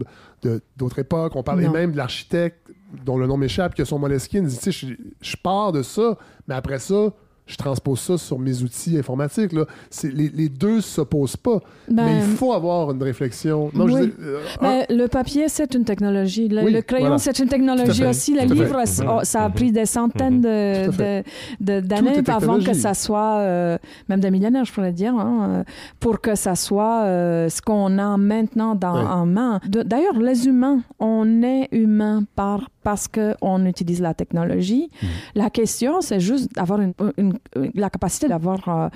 d'autres époques, on parle même de l'architecte dont le nom m'échappe, qui a son Moleskine, tu sais, je, je pars de ça, mais après ça, je transpose ça sur mes outils informatiques. Là. Les, les, deux ne s'opposent pas. mais il ben, faut avoir une réflection. Non, je euh, ben, le papier, c'est une technologie. Le, crayon, c'est une technologie aussi. Le livre, ça a pris des centaines d'années de, avant que ça soit, euh, même des millénaires, je pourrais dire, hein, euh, pour que ça soit ce qu'on a maintenant dans, en main. D'ailleurs, les humains, on est humains par parce qu'on utilise la technologie. Mhm. La question, c'est juste d'avoir une, la capacité d'avoir euh,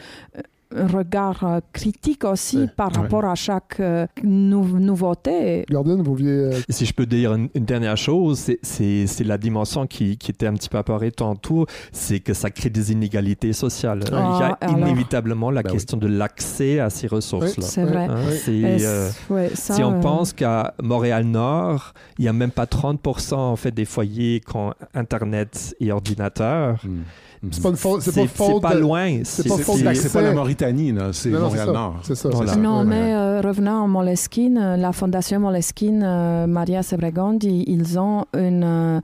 regard euh, critique aussi par rapport à chaque euh, nouveauté. Gordon, vous vouliez... Si je peux dire une, dernière chose, c'est la dimension qui, qui, était un petit peu apparue tantôt, c'est que ça crée des inégalités sociales. Il y a ah, inévitablement la ben question de l'accès à ces ressources-là. c'est vrai. Hein, si on pense qu'à Montréal-Nord, il n'y a même pas 30% en fait, des foyers qui ont Internet et ordinateur. Hmm. C'est pas une faute. C'est pas, pas loin. C'est pas C'est pas la Mauritanie, c'est Montréal-Nord. C'est ça. Non, mais euh, revenant à Moleskine, euh, la fondation Moleskine, euh, Maria Sebregondi, ils ont une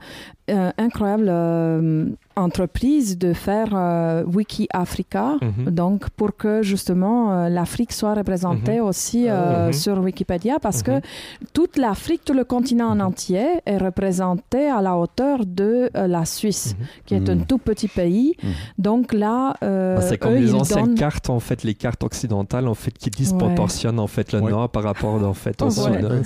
incroyable entreprise de faire euh, Wiki Africa, mhm. donc pour que justement euh, l'Afrique soit représentée mhm. aussi euh, mhm. sur Wikipédia, parce que toute l'Afrique, tout le continent en entier est représenté à la hauteur de la Suisse, qui est un tout petit pays. Donc là, bah, c'est comme les anciennes cartes en fait, les cartes occidentales en fait qui disproportionnent en fait le nord par rapport en fait au sud. Hein.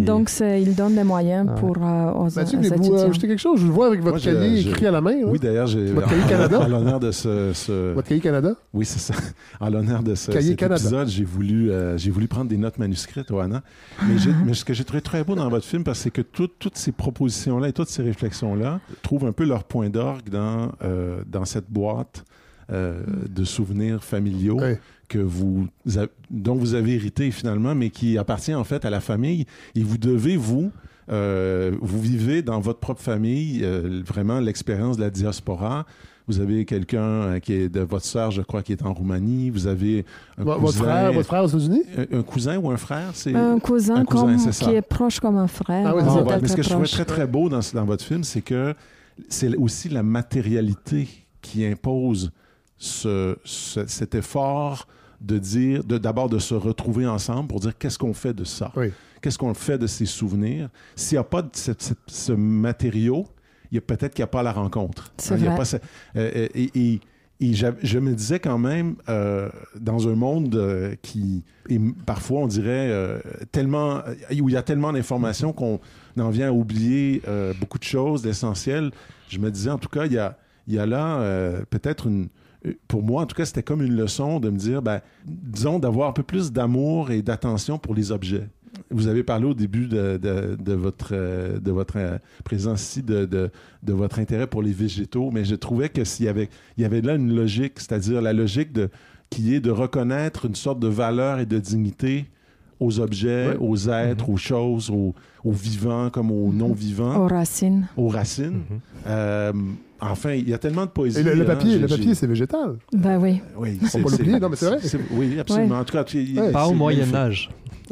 Donc ils donnent des moyens pour aux, Mathieu, vous ajouter quelque chose? Je le vois avec votre cahier écrit à la main. Oui, d'ailleurs, j'ai. Canada? À l'honneur de ce, Votre cahier Canada? Oui, c'est ça. À l'honneur de ce, cet épisode, j'ai voulu, euh, j'ai voulu prendre des notes manuscrites, Oana. Mais, mais ce que j'ai trouvé très beau dans votre film, c'est que toutes ces propositions-là et toutes ces réflexions-là trouvent un peu leur point d'orgue dans, euh, dans cette boîte euh, de souvenirs familiaux. Que vous, dont vous avez hérité finalement, mais qui appartient en fait à la famille. Et vous devez, vous, euh, vous vivez dans votre propre famille euh, vraiment l'expérience de la diaspora. Vous avez quelqu'un euh, qui est de votre sœur, je crois, qui est en Roumanie. Vous avez un votre cousin, frère, votre frère aux États-Unis? Un, cousin ou un frère, c'est un cousin, comme, qui est proche comme un frère. Ah, oui, mais ce que je trouvais très très beau dans, dans votre film, c'est que c'est aussi la matérialité qui impose ce, cet effort de dire, d'abord de, se retrouver ensemble pour dire qu'est-ce qu'on fait de ça. Oui qu'est-ce qu'on fait de ces souvenirs? S'il n'y a pas de ce matériau, il y a peut-être qu'il n'y a pas la rencontre. Hein, vrai. Euh, euh, et, je, me disais quand même, euh, dans un monde qui est parfois, on dirait, tellement, où il y a tellement d'informations qu'on en vient à oublier beaucoup de choses, l'essentiel, je me disais, en tout cas, il y a, il y a là peut-être une, pour moi, en tout cas, c'était comme une leçon de me dire, ben, disons, d'avoir un peu plus d'amour et d'attention pour les objets vous avez parlé au début de, de, votre, de votre présence ici, de, de, votre intérêt pour les végétaux, mais je trouvais que s'il y avait, il y avait là une logique, c'est-à-dire la logique de, qui est de reconnaître une sorte de valeur et de dignité aux objets, aux êtres, mhm. aux choses, aux, vivants comme aux mhm. non-vivants. Aux racines. Aux racines. Mhm. Euh, enfin, il y a tellement de poésie. Et le, hein, papier, le papier, c'est végétal. Ben oui. oui Faut pas l'oublier, non, mais c'est vrai. Oui, absolument. En tout cas, pas au Moyen Âge.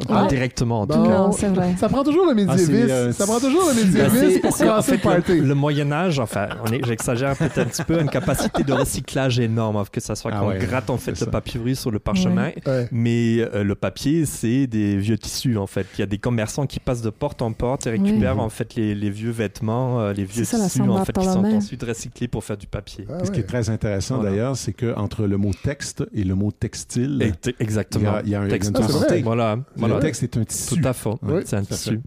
Ah, directement, en tout cas. c'est vrai. Ça prend toujours le médiévisme. Ah, euh, ça prend toujours le médiévisme pour commencer en fait, le, le, Moyen-Âge, enfin, j'exagère peut-être un petit peu, une capacité de recyclage énorme, que ça soit ah qu'on gratte en fait le papyrus ou le parchemin. Mais euh, le papier, c'est des vieux tissus, en fait. Il y a des commerçants qui passent de porte en porte et récupèrent en fait les, les vieux vêtements, euh, les vieux tissus, en fait, qui sont ensuite recyclés pour faire du papier. Ce qui est très intéressant d'ailleurs, c'est qu'entre le mot texte et le mot textile, exactement. il y a, un, texte. Voilà. Le texte est un tissu. Tout à fait. c'est un tissu.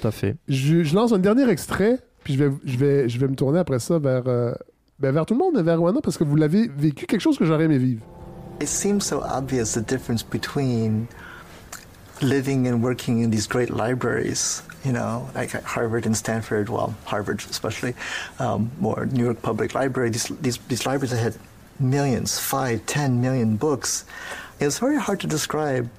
Tout à fait. Je, lance un dernier extrait, puis je vais, je vais, je vais me tourner après ça vers, euh, ben vers tout le monde, vers Rwanda, parce que vous l'avez vécu, quelque chose que j'aurais aimé vivre. It seems so obvious the difference between living and working in these great libraries, you know, like at Harvard and Stanford, well, Harvard especially, um, or New York Public Library, these, these, these libraries that had millions, five, ten million books. It's very hard to describe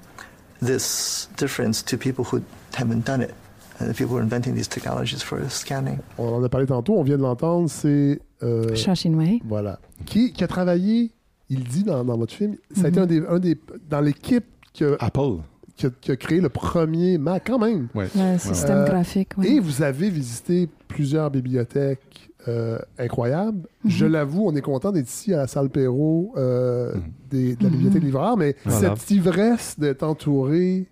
this difference to people who haven't done it. And the people who are inventing these technologies for scanning. On en a parlé tantôt, on vient de l'entendre, c'est. Euh, Wei. Voilà. Qui, qui, a travaillé, il dit dans, dans votre film, ça a été mhm. un des, un des. Dans l'équipe que. Apple. Qui a, qui a, créé le premier Mac, quand même. Ouais. Le système euh, graphique. Ouais. Et vous avez visité plusieurs bibliothèques euh, incroyable. Mhm. Je l'avoue, on est content d'être ici à la salle Perrault euh, mhm. de la bibliothèque. Livreur, mais cette ivresse d'être entouré,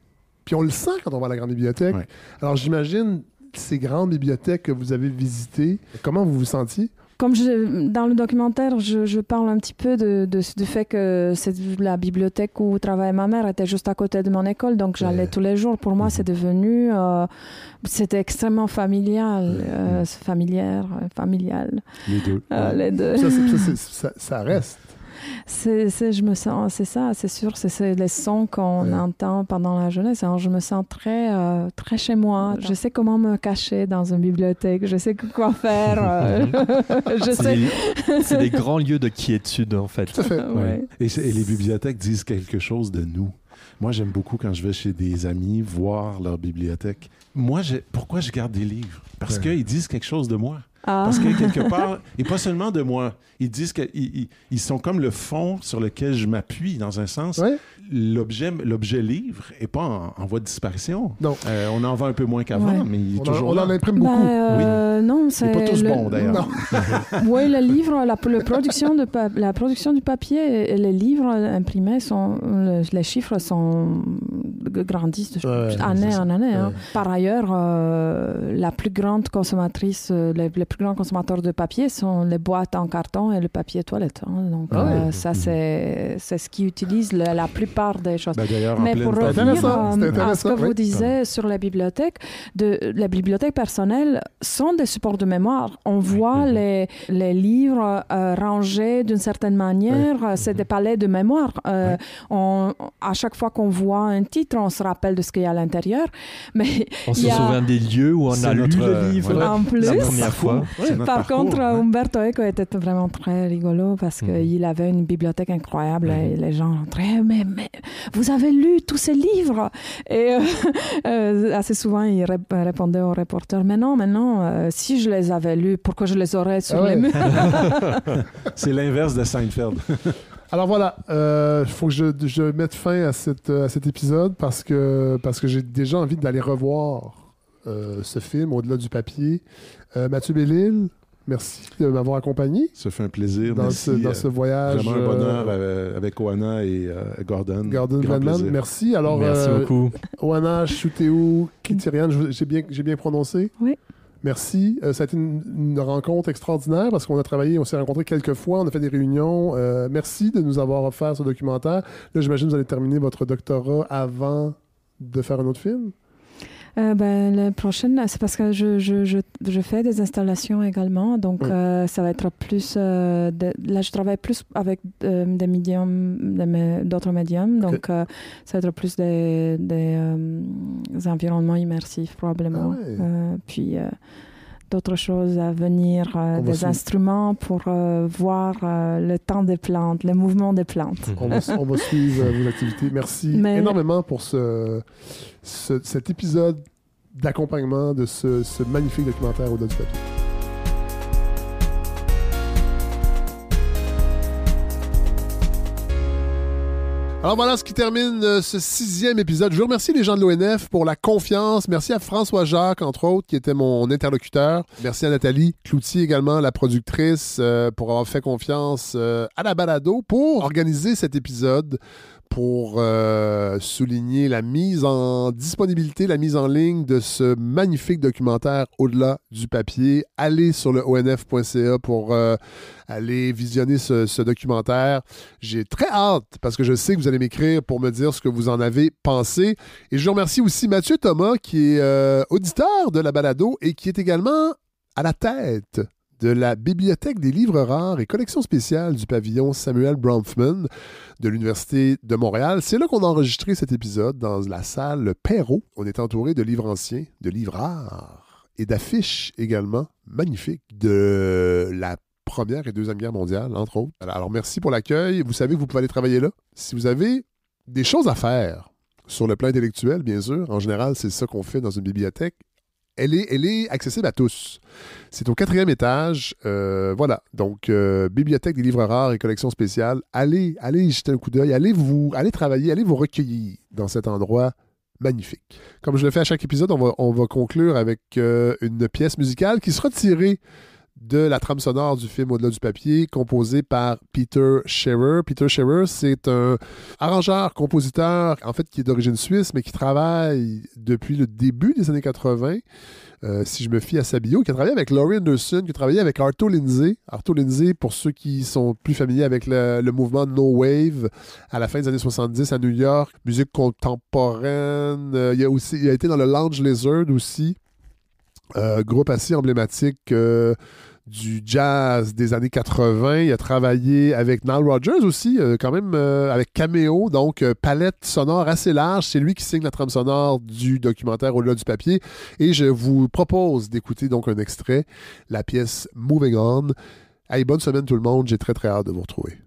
puis on le sent quand on va à la grande bibliothèque. Alors j'imagine ces grandes bibliothèques que vous avez visitées, comment vous vous sentiez? Comme je, dans le documentaire, je, je, parle un petit peu de, de, du fait que c'est la bibliothèque où travaillait ma mère était juste à côté de mon école, donc j'allais tous les jours. Pour moi, c'est devenu, euh, c'était extrêmement familial, euh, familière, familial. Les deux. Euh, les deux. Ça, ça, ça, reste c'est, je me sens, c'est ça, c'est sûr, c'est, les sons qu'on entend pendant la jeunesse. Alors, je me sens très, euh, très chez moi. Je sais comment me cacher dans une bibliothèque. Je sais quoi faire. Euh, je c'est sais. Des, c'est des grands lieux de quiétude, en fait. Et, et les bibliothèques disent quelque chose de nous. Moi, j'aime beaucoup quand je vais chez des amis voir leur bibliothèque. Moi, pourquoi je garde des livres? Parce qu'ils disent quelque chose de moi. Ah. Parce que quelque part, et pas seulement de moi, ils disent qu'ils ils sont comme le fond sur lequel je m'appuie, dans un sens. L'objet, l'objet livre n'est pas en, voie de disparition. Non. Euh, on en vend un peu moins qu'avant, mais il est toujours on là. On en imprime beaucoup. Ben, euh, oui. Non, c'est. pas tous bons, d'ailleurs. oui, le livre, la, production de, la production du papier et les livres imprimés, sont, les chiffres sont grandissent année en année. Hein. Par ailleurs, euh, la plus grande consommatrice, les, les plus grands consommateurs de papier sont les boîtes en carton et le papier toilette. Hein. Donc, ah euh, ça, mhm. c'est, c'est ce qui utilise la plupart des choses. Ben, Mais pour revenir euh, à ce que vous disiez sur la bibliothèque, de, les bibliothèques personnelles sont des supports de mémoire. On voit mhm. les, les livres euh, rangés d'une certaine manière. C'est des palais de mémoire. on, à chaque fois qu'on voit un titre, on se rappelle de ce qu'il y a à l'intérieur. Mais on se souvient des lieux où on a lu le livre en plus. la première fois. Par contre, Umberto Eco était vraiment très rigolo parce mhm. qu'il avait une bibliothèque incroyable et mhm. les gens rentraient, mais, mais vous avez lu tous ces livres Et euh, euh, assez souvent, il répondait aux reporters, mais non, mais non, euh, si je les avais lus, pourquoi je les aurais sur ah les murs? C'est l'inverse de Seinfeld. Alors voilà, il faut que je, je, mette fin à, cette, à cet épisode parce que, parce que j'ai déjà envie d'aller revoir ce film au-delà du papier. Mathieu Bellil, Merci de m'avoir accompagné. Ça fait un plaisir. Dans, ce, dans ce voyage. Vraiment un bonheur euh, avec Oana et euh, Gordon. Gordon Gladman, merci. Alors, merci euh, beaucoup. Oana, Chuteo, Kitirian, j'ai bien, bien prononcé? Oui. Merci. ça a été une, rencontre extraordinaire parce qu'on a travaillé, on s'est rencontrés quelques fois, on a fait des réunions. merci de nous avoir offert ce documentaire. Là, j'imagine que vous allez terminer votre doctorat avant de faire un autre film. Euh, ben, La prochaine, c'est parce que je, je, je, je, fais des installations également. Donc, euh, ça va être plus. Euh, là, je travaille plus avec des médiums, d'autres médiums. Donc, ça va être plus des, des, environnements immersifs, probablement. Ah puis d'autres choses à venir, des instruments pour voir le temps des plantes, le mouvement des plantes. On va, on va suivre vos activités. Merci énormément pour ce, cet épisode d'accompagnement de ce, magnifique documentaire au-delà du papier. Alors voilà ce qui termine euh, ce sixième épisode. Je vous remercie les gens de l'ONF pour la confiance. Merci à François Jacques, entre autres, qui était mon interlocuteur. Merci à Nathalie Cloutier également, la productrice, euh, pour avoir fait confiance euh, à la balado pour organiser cet épisode pour euh, souligner la mise en disponibilité, la mise en ligne de ce magnifique documentaire au-delà du papier. Allez sur le onf.ca pour euh, aller visionner ce, documentaire. J'ai très hâte parce que je sais que vous allez m'écrire pour me dire ce que vous en avez pensé. Et je remercie aussi Mathieu Thomas qui est euh, auditeur de la balado et qui est également à la tête de la Bibliothèque des livres rares et collection spéciale du pavillon Samuel Bronfman de l'Université de Montréal. C'est là qu'on a enregistré cet épisode dans la salle Perrault. On est entouré de livres anciens, de livres rares et d'affiches également magnifiques de la Première et Deuxième Guerre mondiale, entre autres. Alors, merci pour l'accueil. Vous savez que vous pouvez aller travailler là. Si vous avez des choses à faire, sur le plan intellectuel, bien sûr, en général, c'est ça qu'on fait dans une bibliothèque elle est, accessible à tous. C'est au quatrième étage. Euh, voilà. Donc, euh, bibliothèque des livres rares et collection spéciale. Allez, allez jeter un coup d'œil. Allez vous, allez travailler, allez vous recueillir dans cet endroit magnifique. Comme je le fais à chaque épisode, on va, on va conclure avec euh, une pièce musicale qui sera tirée de la trame sonore du film Au-delà du papier, composé par Peter Scherer. Peter Scherer, c'est un arrangeur, compositeur, en fait, qui est d'origine suisse, mais qui travaille depuis le début des années 80. Euh, si je me fie à sa bio, qui a travaillé avec Laurie Anderson, qui a travaillé avec Arto Lindsay. Arto Lindsay, pour ceux qui sont plus familiers avec le, mouvement No Wave à la fin des années 70 à New York, musique contemporaine. Euh, il, a aussi, a été dans le Lounge Lizard aussi. Euh, groupe assez emblématique du jazz des années 80. Il a travaillé avec Nile Rodgers aussi, euh, quand même euh, avec Cameo, donc euh, palette sonore assez large. C'est lui qui signe la trame sonore du documentaire Au-delà du papier. Et je vous propose d'écouter donc un extrait, la pièce Moving On. Hey, bonne semaine tout le monde, j'ai très très hâte de vous retrouver.